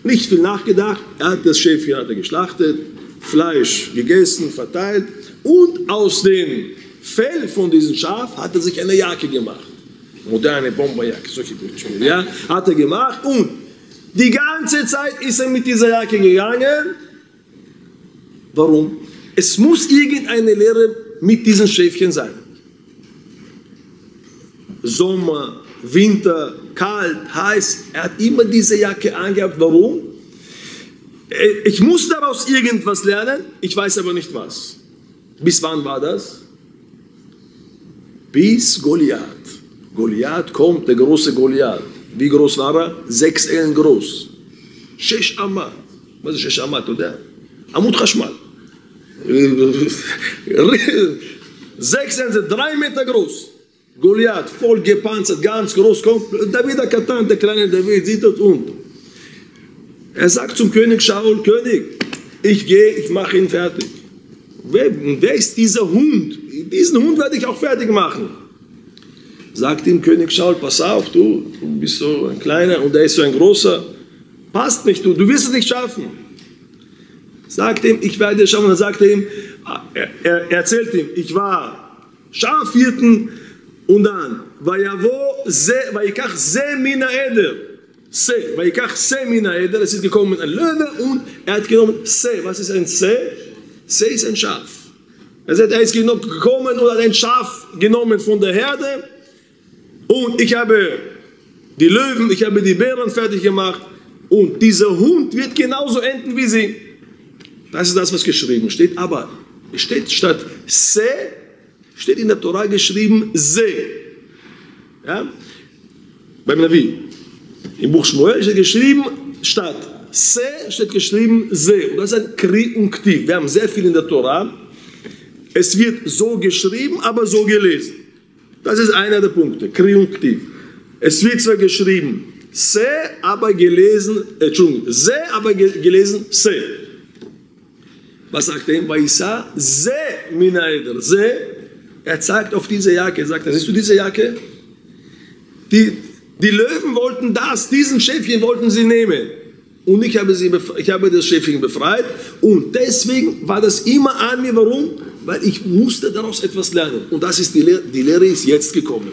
Nicht viel nachgedacht. Er hat das Schäfchen hat er geschlachtet, Fleisch gegessen, verteilt und aus dem Fell von diesem Schaf hat er sich eine Jacke gemacht. Moderne Bomberjacke, solche ja, hat er gemacht und die ganze Zeit ist er mit dieser Jacke gegangen. Warum? Es muss irgendeine Lehre mit diesen Schäfchen sein. Sommer, Winter, kalt, heiß. Er hat immer diese Jacke angehabt. Warum? Äh, ich muss daraus irgendwas lernen, ich weiß aber nicht was. Bis wann war das? Bis Goliath. Goliath kommt, der große Goliath. Wie groß war er? Sechs Ellen groß. Shesh Amat. Was ist Shesh Amat? Amut Chashmal. (laughs) Sechs Ellen sind drei Meter groß. Goliath, voll gepanzert, ganz groß, kommt. David der Katan, der kleine David, sieht das und. Er sagt zum König Shaul, König, ich gehe, ich mache ihn fertig. Wer, wer ist dieser Hund? Diesen Hund werde ich auch fertig machen Sagt ihm König Shaul, pass auf, du, du bist so ein kleiner und der ist so ein großer. Passt nicht, du, du wirst es nicht schaffen. Sagt ihm, ich werde es schaffen. Dann sagt er ihm, er, er erzählt ihm, ich war Schafhirten und dann, ויקח זה מן העדר. Se, ויקח se מן העדר, es ist gekommen ein Löwe und er hat genommen se. Was ist ein se? Se ist ein Schaf. Er sagt, er ist gekommen und hat ein Schaf genommen von der Herde und ich habe die Löwen, ich habe die Bären fertig gemacht und dieser Hund wird genauso enden wie sie. Das ist das, was geschrieben steht. Aber es steht statt se steht in der Torah geschrieben Se. Ja? Beim Navi. Im Buch Shmuel steht geschrieben statt Se steht geschrieben Se. Und das ist ein Kri und Ktiv. Wir haben sehr viel in der Torah. Es wird so geschrieben, aber so gelesen. Das ist einer der Punkte. Kri und Ktiv. Es wird zwar geschrieben Se, aber gelesen, äh, Entschuldigung, Se, aber gelesen Se. Was sagt er? Vaisa Se minaeder. Se er zeigt auf diese Jacke, er sagt, siehst du diese Jacke? Die, die Löwen wollten das, diesen Schäfchen wollten sie nehmen. Und ich habe, sie, ich habe das Schäfchen befreit und deswegen war das immer an mir. Warum? Weil ich musste daraus etwas lernen. Und das ist die Lehre, die Lehre ist jetzt gekommen.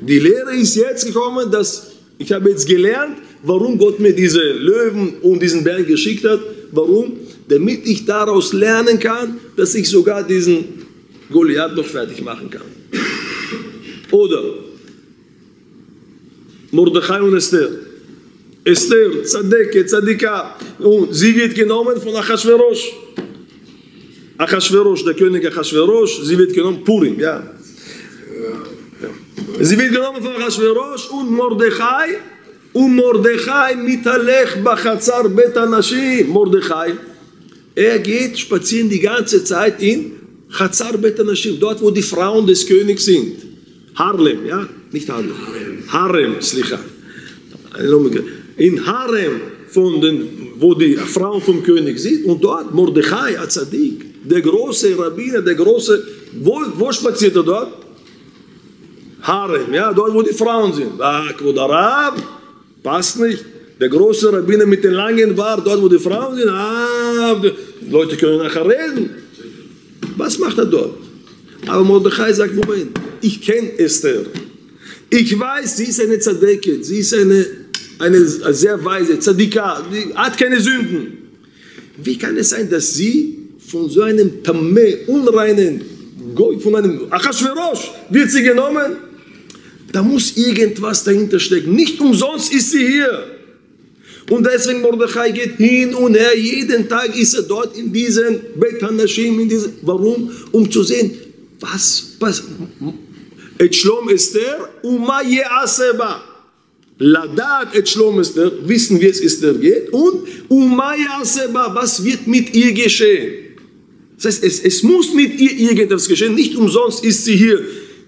Die Lehre ist jetzt gekommen, dass ich habe jetzt gelernt, warum Gott mir diese Löwen und diesen Berg geschickt hat. Warum? Damit ich daraus lernen kann, dass ich sogar diesen Goliath noch fertig machen kann. Oder Mordechai und Esther. Esther, Tzadeke, Tzadika. Und sie wird genommen von Achashverosh. Achashverosh, der König Achashverosh, sie wird genommen, Purim, ja. Sie wird genommen von Achashverosh und Mordechai. Und Mordechai mitalech bachazar bet anashim. Mordechai, er geht spazieren die ganze Zeit in Chazar Bet Anashim, dort wo die Frauen des Königs sind. Harlem, ja? Nicht Harlem. Harem, Slicha. In Harem, von den, wo die Frauen vom König sind. Und dort Mordechai, Azadik, der große Rabbiner, der große, wo, wo spaziert er dort? Harem, ja, dort wo die Frauen sind. Ah, wo der Rab, passt nicht. Der große Rabbiner mit den langen Bart, dort wo die Frauen sind, ah, die Leute können nachher reden. Was macht er dort? Aber Mordechai sagt, Moment, ich kenne Esther. Ich weiß, sie ist eine Zadeke, sie ist eine, eine sehr weise Zadika, die hat keine Sünden. Wie kann es sein, dass sie von so einem Tameh, unreinen Goy, von einem Achashverosh wird sie genommen? Da muss irgendwas dahinter stecken. Nicht umsonst ist sie hier. Und deswegen Mordechai geht hin und her. Jeden Tag ist er dort in diesem Beit Hanashim. In diesem, warum? Um zu sehen, was passiert. Etschlom Esther, Uma Aseba. Ladat et Schlomester, wissen, wie es Esther geht, und Umaya Seba, was wird mit ihr geschehen? Das heißt, es, es muss mit ihr irgendetwas geschehen, nicht umsonst ist sie hier.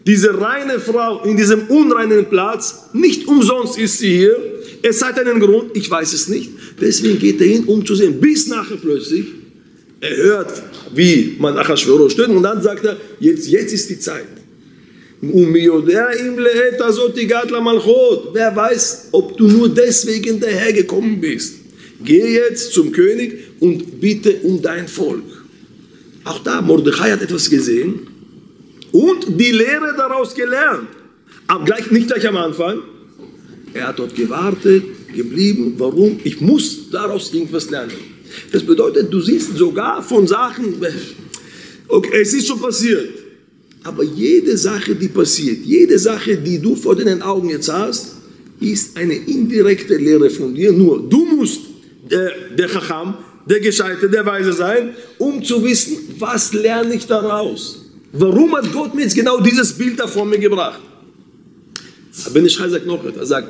Diese reine Frau in diesem unreinen Platz, nicht umsonst ist sie hier. Es hat einen Grund, ich weiß es nicht. Deswegen geht er hin, um zu sehen. Bis nachher plötzlich, er hört, wie man Achashverosh stöhnt und dann sagt er, jetzt, jetzt ist die Zeit. Wer weiß, ob du nur deswegen dahergekommen bist. Geh jetzt zum König und bitte um dein Volk. Auch da, Mordechai hat etwas gesehen und die Lehre daraus gelernt. Aber gleich, nicht gleich am Anfang. Er hat dort gewartet, geblieben. Warum? Ich muss daraus irgendwas lernen. Das bedeutet, du siehst sogar von Sachen, okay, es ist schon passiert. Aber jede Sache, die passiert, jede Sache, die du vor deinen Augen jetzt hast, ist eine indirekte Lehre von dir. Nur du musst der, der Chacham, der Gescheite, der Weise sein, um zu wissen, was lerne ich daraus. Warum hat Gott mir jetzt genau dieses Bild da vor mir gebracht? Aber Ischai sagt noch etwas. Er sagt,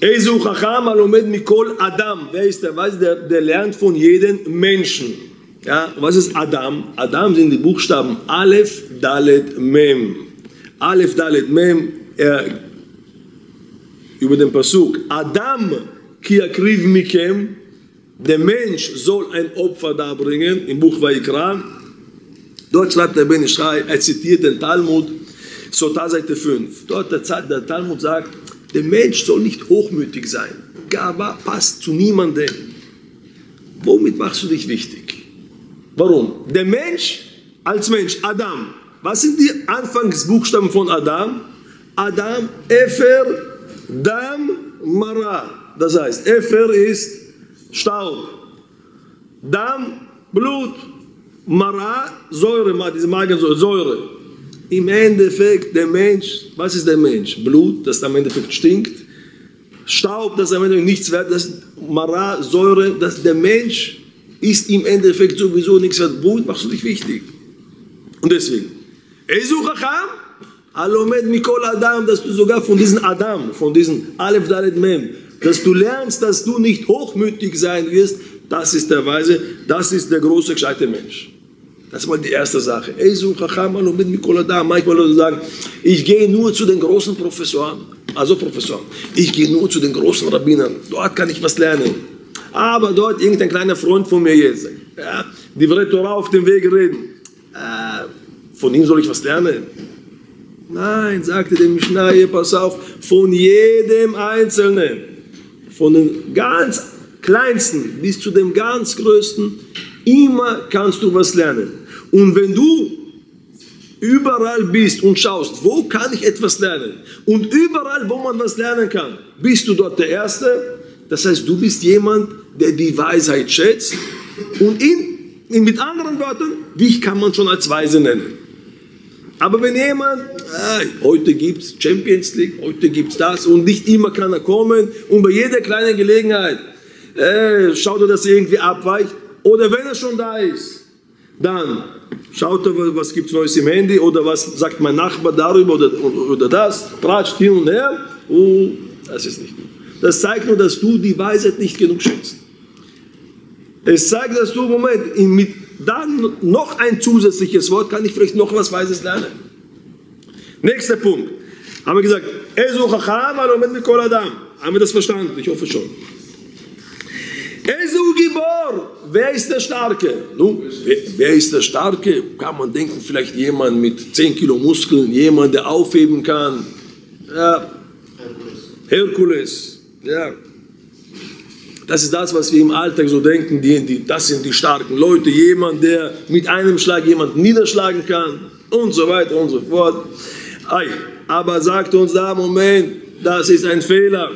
Ezu Chacham alomed mikol Adam. Wer ist der Weise? Der, der lernt von jedem Menschen. Ja, was ist Adam? Adam sind die Buchstaben Aleph, Dalet, Mem. Aleph, Dalet, Mem, er, über den Pasuk. Adam, ki akriv mikem, der Mensch soll ein Opfer darbringen, im Buch Vayikra. Dort schreibt der Ben Ischai, er zitiert den Talmud, Sota Seite 5. Dort der, der Talmud sagt, der Mensch soll nicht hochmütig sein. Gaba passt zu niemandem. Womit machst du dich wichtig? Warum? Der Mensch als Mensch, Adam. Was sind die Anfangsbuchstaben von Adam? Adam, Efer, Dam, Mara. Das heißt, Efer ist Staub. Dam, Blut. Mara, Säure, diese Magensäure, Säure. Im Endeffekt, der Mensch, was ist der Mensch? Blut, das am Endeffekt stinkt. Staub, das am Endeffekt nichts wert ist. Mara, Säure, das der Mensch ist im Endeffekt sowieso nichts. Womit machst du dich wichtig? Und deswegen, Ezu Chacham, Alomed Mikol Adam, dass du sogar von diesem Adam, von diesem Aleph Dalet Mem, dass du lernst, dass du nicht hochmütig sein wirst, das ist der Weise, das ist der große, gescheite Mensch. Das war die erste Sache. Ezu Chacham, Alomed Mikol Adam. Manchmal Leute sagen, ich gehe nur zu den großen Professoren, also Professoren, ich gehe nur zu den großen Rabbinern, dort kann ich was lernen. Aber dort irgendein kleiner Freund von mir jetzt, ja, die wird Torah auf dem Weg reden. Äh, von ihm soll ich was lernen? Nein, sagte der Mishnah, pass auf, von jedem Einzelnen, von dem ganz Kleinsten bis zu dem ganz Größten, immer kannst du was lernen. Und wenn du überall bist und schaust, wo kann ich etwas lernen? Und überall, wo man was lernen kann, bist du dort der Erste. Das heißt, du bist jemand, der die Weisheit schätzt. Und ihn, ihn mit anderen Worten, dich kann man schon als Weise nennen. Aber wenn jemand, äh, heute gibt es Champions League, heute gibt es das und nicht immer kann er kommen und bei jeder kleinen Gelegenheit äh, schaut er, dass er irgendwie abweicht. Oder wenn er schon da ist, dann schaut er, was gibt es Neues im Handy oder was sagt mein Nachbar darüber oder, oder das, pratscht hin und her. Oh, das ist nicht gut. Das zeigt nur, dass du die Weisheit nicht genug schätzt. Es zeigt, dass du, Moment, mit dann noch ein zusätzliches Wort, kann ich vielleicht noch was Weises lernen. Nächster Punkt. Haben wir gesagt, Ezu Chacham alomet mikol Adam. Haben wir das verstanden? Ich hoffe schon. Ezu Gibor. Wer ist der Starke? Nun, wer, wer ist der Starke? Kann man denken, vielleicht jemand mit 10 Kilo Muskeln, jemand, der aufheben kann. Ja. Herkules. Ja. Das ist das, was wir im Alltag so denken, die, die, das sind die starken Leute, jemand, der mit einem Schlag jemanden niederschlagen kann und so weiter und so fort. Aber sagt uns da, Moment, das ist ein Fehler.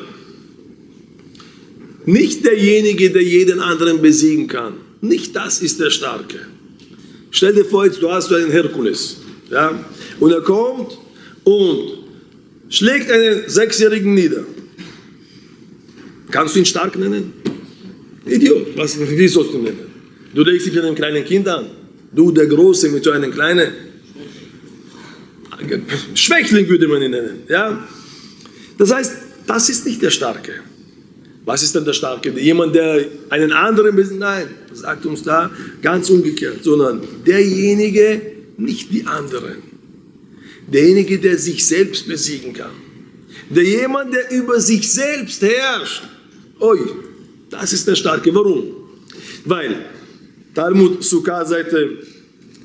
Nicht derjenige, der jeden anderen besiegen kann. Nicht das ist der Starke. Stell dir vor, jetzt, du hast einen Herkules. Ja? Und er kommt und schlägt einen Sechsjährigen nieder. Kannst du ihn stark nennen? Idiot, was, wie sollst du nennen? Du legst dich mit einem kleinen Kind an. Du, der Große, mit so einem kleinen Schwächling würde man ihn nennen. Ja? Das heißt, das ist nicht der Starke. Was ist denn der Starke? Jemand, der einen anderen besitzt? Nein, sagt uns da ganz umgekehrt, sondern derjenige, nicht die anderen. Derjenige, der sich selbst besiegen kann. Der jemand, der über sich selbst herrscht. Oi, das ist der Starke. Warum? Weil Talmud Sukkah, Seite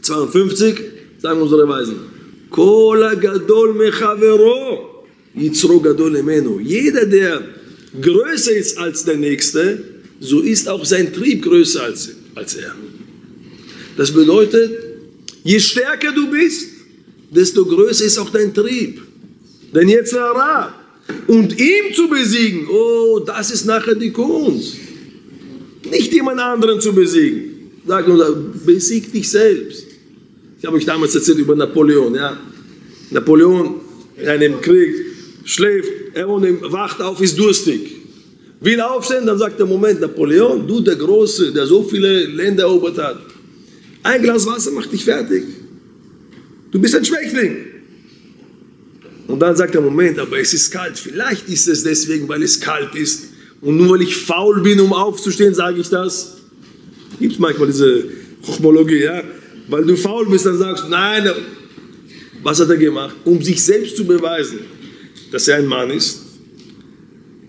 52, sagen unsere Weisen, Kola gadol mechavero, yitzro gadol emenu. Jeder, der größer ist als der Nächste, so ist auch sein Trieb größer als, als er. Das bedeutet, je stärker du bist, desto größer ist auch dein Trieb. Denn jetzt Ra. Und ihm zu besiegen, oh, das ist nachher die Kunst. Nicht jemand anderen zu besiegen. Sag nur, besieg dich selbst. Ich habe euch damals erzählt über Napoleon. Ja? Napoleon in einem Krieg schläft, er wacht auf, ist durstig. Will aufstehen, dann sagt er, Moment, Napoleon, du der Große, der so viele Länder erobert hat, ein Glas Wasser macht dich fertig. Du bist ein Schwächling. Und dann sagt er, Moment, aber es ist kalt. Vielleicht ist es deswegen, weil es kalt ist. Und nur weil ich faul bin, um aufzustehen, sage ich das. Gibt es manchmal diese Hochmologie, ja? Weil du faul bist, dann sagst du, nein, was hat er gemacht? Um sich selbst zu beweisen, dass er ein Mann ist,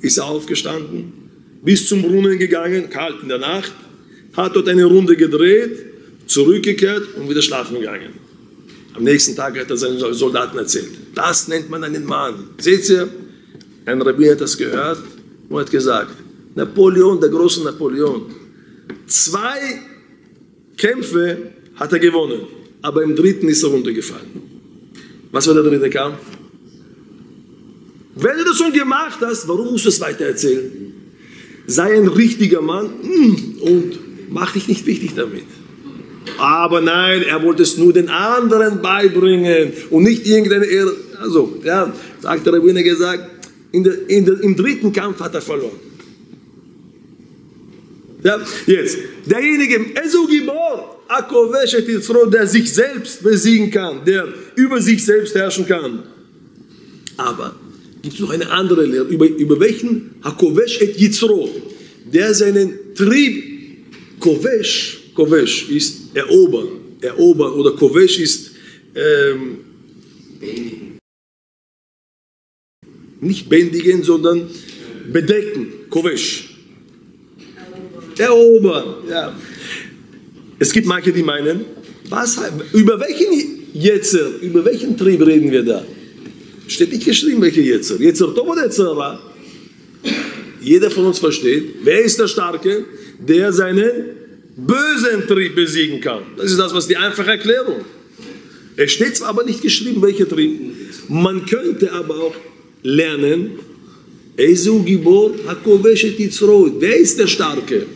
ist er aufgestanden, bis zum Brunnen gegangen, kalt in der Nacht, hat dort eine Runde gedreht, zurückgekehrt und wieder schlafen gegangen. Am nächsten Tag hat er seinen Soldaten erzählt. Das nennt man einen Mann. Seht ihr, ein Rabbiner hat das gehört und hat gesagt, Napoleon, der große Napoleon, zwei Kämpfe hat er gewonnen, aber im dritten ist er runtergefallen. Was war der dritte Kampf? Wenn du das schon gemacht hast, warum musst du es weiter erzählen? Sei ein richtiger Mann hm, und mach dich nicht wichtig damit. Aber nein, er wollte es nur den anderen beibringen und nicht irgendeine Ehre. Also, ja, sagt der Rabbiner gesagt, in der, in der, im dritten Kampf hat er verloren. Ja, jetzt, derjenige, Esugibor, Akoveshet Yitzro, der sich selbst besiegen kann, der über sich selbst herrschen kann. Aber gibt es noch eine andere Lehre, über, über welchen Hakovesh et Yitzro, der seinen Trieb, Kovesh, Kovesh ist erobern, erobern oder Kovesh ist ähm, nicht bändigen, sondern bedecken, Kovesh. Erobern, ja. Es gibt manche, die meinen, was, über welchen Jetzer, über welchen Trieb reden wir da? Steht nicht geschrieben, welcher Jetzer. Jetzer Tom oder Jetzer? Jeder von uns versteht, wer ist der Starke, der seinen bösen Trieb besiegen kann. Das ist das, was die einfache Erklärung. Es steht zwar aber nicht geschrieben, welcher Trieb. Man könnte aber auch lernen, Esu Gibor Hakoveshet. Wer ist der Starke?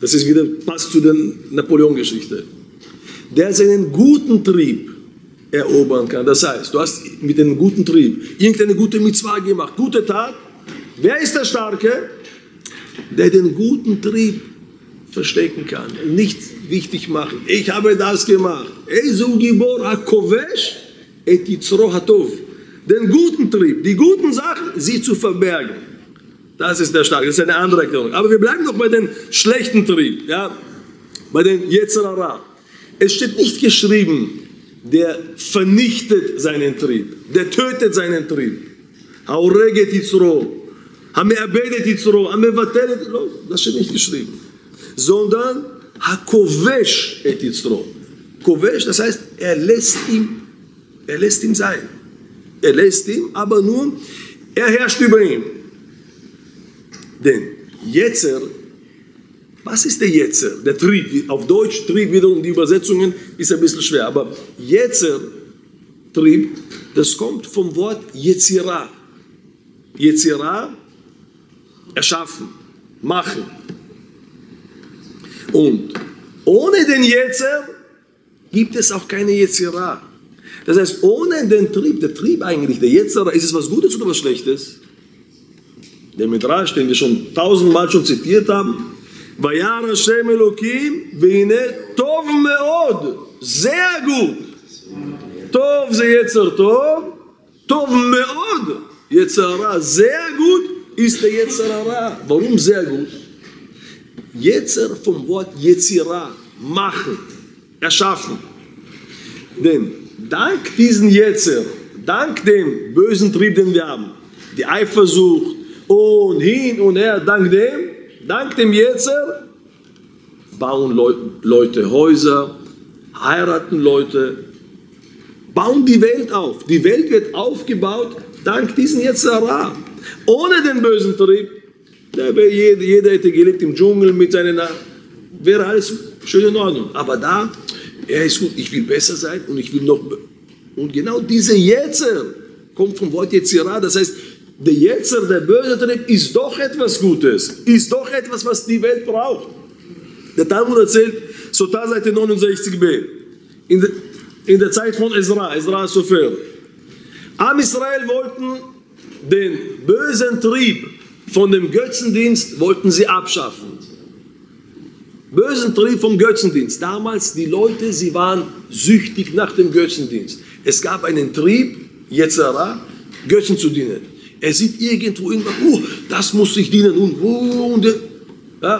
Das ist wieder, passt zu der Napoleon-Geschichte. Der seinen guten Trieb erobern kann. Das heißt, du hast mit dem guten Trieb irgendeine gute Mitzvah gemacht, gute Tat. Wer ist der Starke? Der den guten Trieb verstecken kann, nicht wichtig machen. Ich habe das gemacht. Den guten Trieb, die guten Sachen, sie zu verbergen. Das ist der Starke, das ist eine andere Erklärung. Aber wir bleiben noch bei dem schlechten Trieb, ja? bei den Yetzirara. Es steht nicht geschrieben, der vernichtet seinen Trieb, der tötet seinen Trieb. Das steht nicht geschrieben. Sondern Hakovesh et Yitzro. Kovesh, das heißt, er lässt ihn, er lässt ihn sein. Er lässt ihn, aber nur, er herrscht über ihn. Denn Jetzer, was ist der Jetzer? Der Trieb, auf Deutsch Trieb wiederum, die Übersetzungen ist ein bisschen schwer, aber Jetzer, Trieb, das kommt vom Wort Yetzira. Yetzira, erschaffen, machen. Und ohne den Jetzer gibt es auch keine Yetzira. Das heißt, ohne den Trieb, der Trieb eigentlich, der Yetzira, ist es was Gutes oder was Schlechtes? der Midrash, den wir schon tausendmal schon zitiert haben, sehr gut. Ze Yetzer Tov, Tov Meod, Yetzer Ra, sehr gut ist der Yetzer Ra. Warum sehr gut? Yetzer vom Wort Yetzira, machen, erschaffen. Denn dank diesen Yetzer, dank dem bösen Trieb, den wir haben, die Eifersucht und hin und her, dank dem, dank dem Yetzer, bauen Leute Häuser, heiraten Leute, bauen die Welt auf. Die Welt wird aufgebaut dank diesen Yetzirah. Ohne den bösen Trieb, jeder, jeder hätte gelebt im Dschungel mit seinen, wäre alles schön in Ordnung. Aber da, er ist gut, ich will besser sein und ich will noch, und genau diese Jetzer kommt vom Wort Yetzirah, das heißt, der Jetzer, der böse Trieb, ist doch etwas Gutes, ist doch etwas, was die Welt braucht. Der Talmud erzählt, Sota Seite 69b, in, de, in der Zeit von Ezra, Ezra Sofer. Am Israel wollten den bösen Trieb von dem Götzendienst wollten sie abschaffen. Bösen Trieb vom Götzendienst. Damals die Leute, sie waren süchtig nach dem Götzendienst. Es gab einen Trieb, Yetzara, Götzen zu dienen. Er sieht irgendwo irgendwas, oh, das muss ich dienen und, oh, und ja.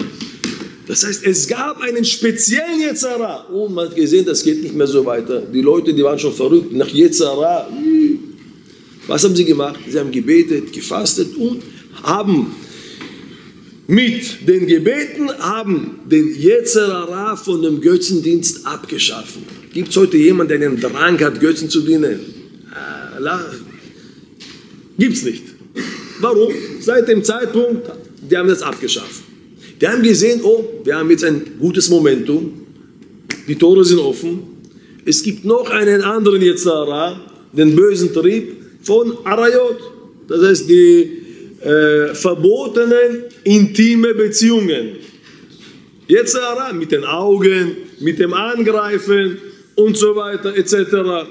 Das heißt, es gab einen speziellen Yetzara und man hat gesehen, das geht nicht mehr so weiter. Die Leute, die waren schon verrückt nach Yetzara. Was haben sie gemacht? Sie haben gebetet, gefastet und haben mit den Gebeten haben den Yetzerara von dem Götzendienst abgeschaffen. Gibt es heute jemanden, der den Drang hat, Götzen zu dienen? Gibt es nicht. Warum? Seit dem Zeitpunkt, die haben das abgeschafft. Die haben gesehen, oh, wir haben jetzt ein gutes Momentum, die Tore sind offen, es gibt noch einen anderen Yetzara, den bösen Trieb von Arayot, das heißt die äh, verbotenen intime Beziehungen. Yetzara mit den Augen, mit dem Angreifen und so weiter etc.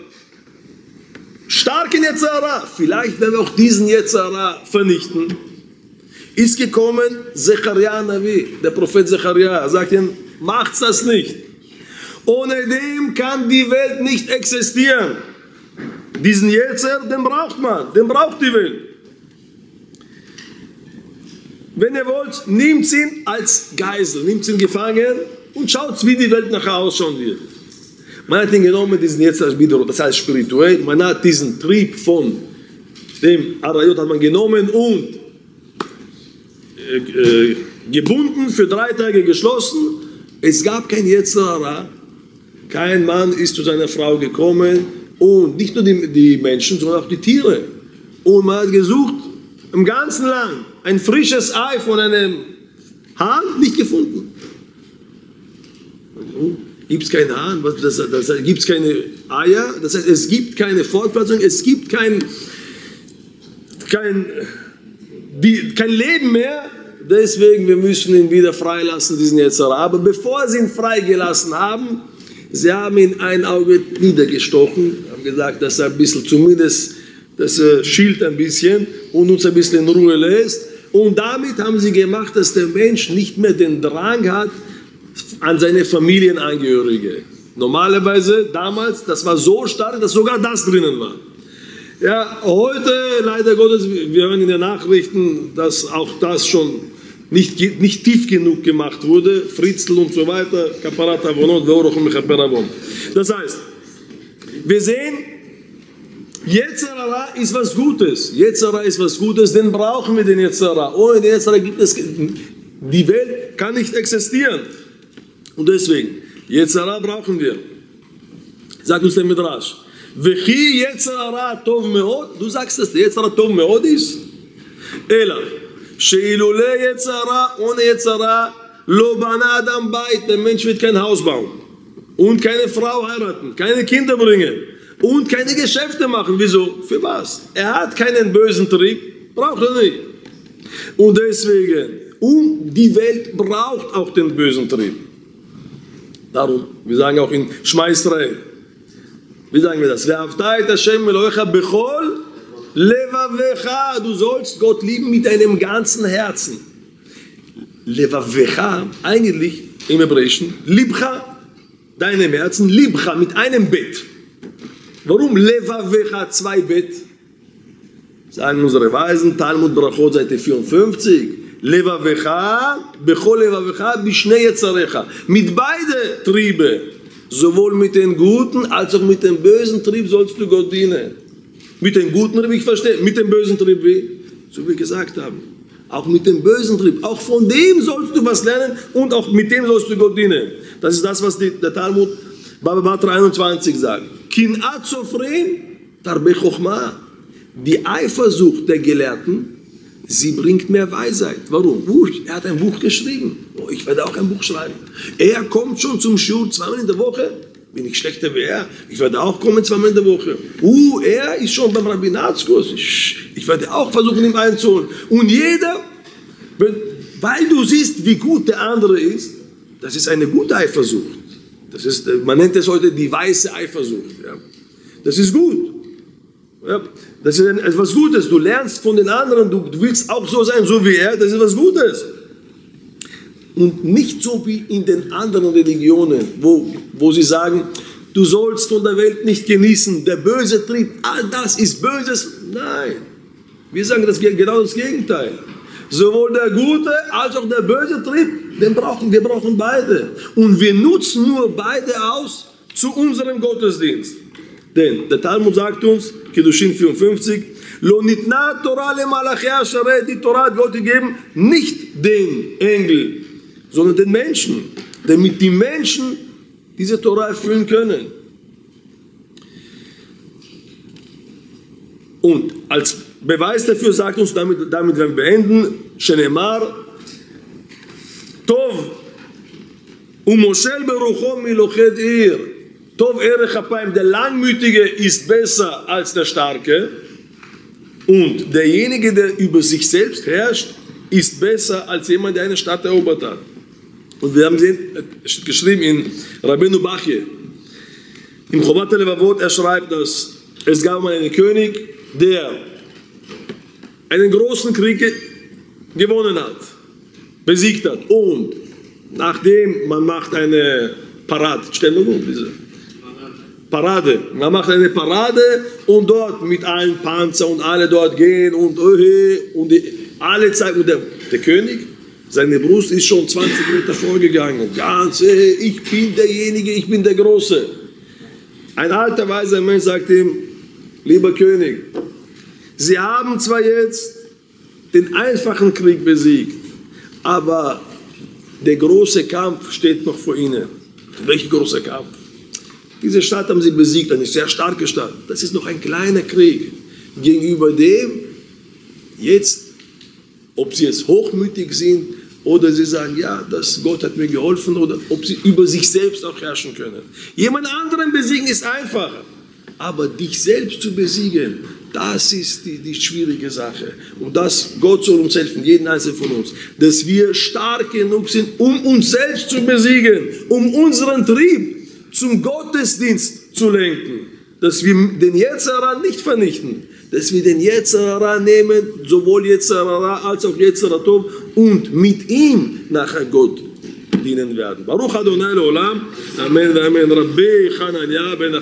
Starken Yetzara, vielleicht werden wir auch diesen Yetzara vernichten ist gekommen Zechariah Navi, der Prophet Zechariah, sagt ihm, macht's das nicht. Ohne dem kann die Welt nicht existieren. Diesen Jetzer, den braucht man, den braucht die Welt. Wenn ihr wollt, nehmt ihn als Geisel, nehmt ihn gefangen und schaut, wie die Welt nachher ausschauen wird. Man hat ihn genommen, diesen Jetzer, das heißt spirituell, man hat diesen Trieb von dem Arayot hat man genommen und äh, äh, gebunden, für drei Tage geschlossen. Es gab kein Yetzirah. Kein Mann ist zu seiner Frau gekommen und nicht nur die, die Menschen, sondern auch die Tiere. Und man hat gesucht im ganzen Land ein frisches Ei von einem Hahn nicht gefunden. Gibt es keinen Hahn? Das, das, das, gibt es keine Eier? Das heißt, es gibt keine Fortpflanzung, es gibt kein, kein, die, kein Leben mehr Deswegen, wir müssen ihn wieder freilassen, diesen Yetzirah. Aber bevor sie ihn freigelassen haben, sie haben ihn ein Auge niedergestochen, haben gesagt, dass er ein bisschen zumindest das äh, schielt ein bisschen und uns ein bisschen in Ruhe lässt. Und damit haben sie gemacht, dass der Mensch nicht mehr den Drang hat an seine Familienangehörige. Normalerweise damals, das war so stark, dass sogar das drinnen war. Ja, heute, leider Gottes, wir hören in den Nachrichten, dass auch das schon nicht, nicht tief genug gemacht wurde, Fritzl und so weiter, Das heißt, wir sehen, Yetzerara ist was Gutes. Yetzerara ist was Gutes, den brauchen wir den Yetzerara. Ohne den Yetzerara gibt es, die Welt kann nicht existieren. Und deswegen, Yetzerara brauchen wir. Sagt uns der Midrash. Vechi Yetzerara tov meod, du sagst, es. der tov meod ist? Ela, sheilule Yetzerara, ohne Yetzerara, lo adam bait, der Mensch wird kein Haus bauen. Und keine Frau heiraten, keine Kinder bringen und keine Geschäfte machen. Wieso? Für was? Er hat keinen bösen Trieb, braucht er nicht. Und deswegen, und die Welt braucht auch den bösen Trieb. Darum, wir sagen auch in Schmeißrei, wie sagen wir das? Du sollst Gott lieben mit deinem ganzen Herzen. Levavecha, eigentlich im Hebräischen, Libcha, deinem Herzen, Libcha mit einem Bett. Warum Levavecha zwei Bett? Sagen unsere Weisen, Talmud Brachot, Seite 54. Levavecha, Bechol Levavecha, Bishnei Yetzarecha. Mit beide Triebe, sowohl mit den guten als auch mit dem bösen Trieb sollst du Gott dienen. Mit dem guten Trieb, ich verstehe, mit dem bösen Trieb wie? So wie wir gesagt haben. Auch mit dem bösen Trieb, auch von dem sollst du was lernen und auch mit dem sollst du Gott dienen. Das ist das, was die, der Talmud Baba Batra 21 sagt. Kin Azofren, Tarbe. Die Eifersucht der Gelehrten, sie bringt mehr Weisheit. Warum? Er hat ein Buch geschrieben. Oh, ich werde auch ein Buch schreiben. Er kommt schon zum Schul zweimal in der Woche. Bin ich schlechter wie er? Ich werde auch kommen zweimal in der Woche. Uh, er ist schon beim Rabbinatskurs. Ich, ich werde auch versuchen, ihm einzuholen. Und jeder, wenn, weil du siehst, wie gut der andere ist, das ist eine gute Eifersucht. Das ist, man nennt es heute die weiße Eifersucht. Ja. Das ist gut. Ja. Das ist etwas Gutes. Du lernst von den anderen, du, willst auch so sein, so wie er. Das ist etwas Gutes. Und nicht so wie in den anderen Religionen, wo, wo sie sagen, du sollst von der Welt nicht genießen, der böse Trieb, all das ist Böses. Nein, wir sagen das genau das Gegenteil. Sowohl der gute als auch der böse Trieb, den brauchen, wir brauchen beide. Und wir nutzen nur beide aus zu unserem Gottesdienst. Denn der Talmud sagt uns, Kiddushin 54, Lo nitna Torah die Torah hat Gott gegeben, nicht den Engel, sondern den Menschen, damit die Menschen diese Torah erfüllen können. Und als Beweis dafür sagt uns, damit, damit werden wir beenden, Shenemar, Tov, Umoshel berucho milochet ir. Tov erech apayim, der Langmütige ist besser als der Starke. Und derjenige, der über sich selbst herrscht, ist besser als jemand, der eine Stadt erobert hat. Und wir haben sehen, geschrieben in Rabbeinu Bachye, im Chobat Levavot, er schreibt, dass es gab mal einen König, der einen großen Krieg gewonnen hat, besiegt hat. Und nachdem man macht eine Parade, stell mal um diese Parade, man macht eine Parade und dort mit allen Panzer und alle dort gehen und, und die, alle zeigen, und der, der König seine Brust ist schon 20 Meter vorgegangen. Ganz, ich bin derjenige, ich bin der Große. Ein alter weiser Mensch sagt ihm, lieber König, Sie haben zwar jetzt den einfachen Krieg besiegt, aber der große Kampf steht noch vor Ihnen. Welcher große Kampf? Diese Stadt haben Sie besiegt, eine sehr starke Stadt. Das ist noch ein kleiner Krieg gegenüber dem, jetzt, ob Sie jetzt hochmütig sind, oder sie sagen, ja, das Gott hat mir geholfen oder ob sie über sich selbst auch herrschen können. Jemand anderen besiegen ist einfacher, aber dich selbst zu besiegen, das ist die, die schwierige Sache. Und das, Gott soll uns helfen, jeden einzelnen von uns, dass wir stark genug sind, um uns selbst zu besiegen, um unseren Trieb zum Gottesdienst zu lenken, dass wir den Jetzera nicht vernichten, dass wir den Yetzirah nehmen, sowohl Yetzirah als auch Yetzirah Tov, und mit ihm nachher Gott dienen werden. Baruch Adonai Olam, Amen, Amen, Rabbi Chananya ben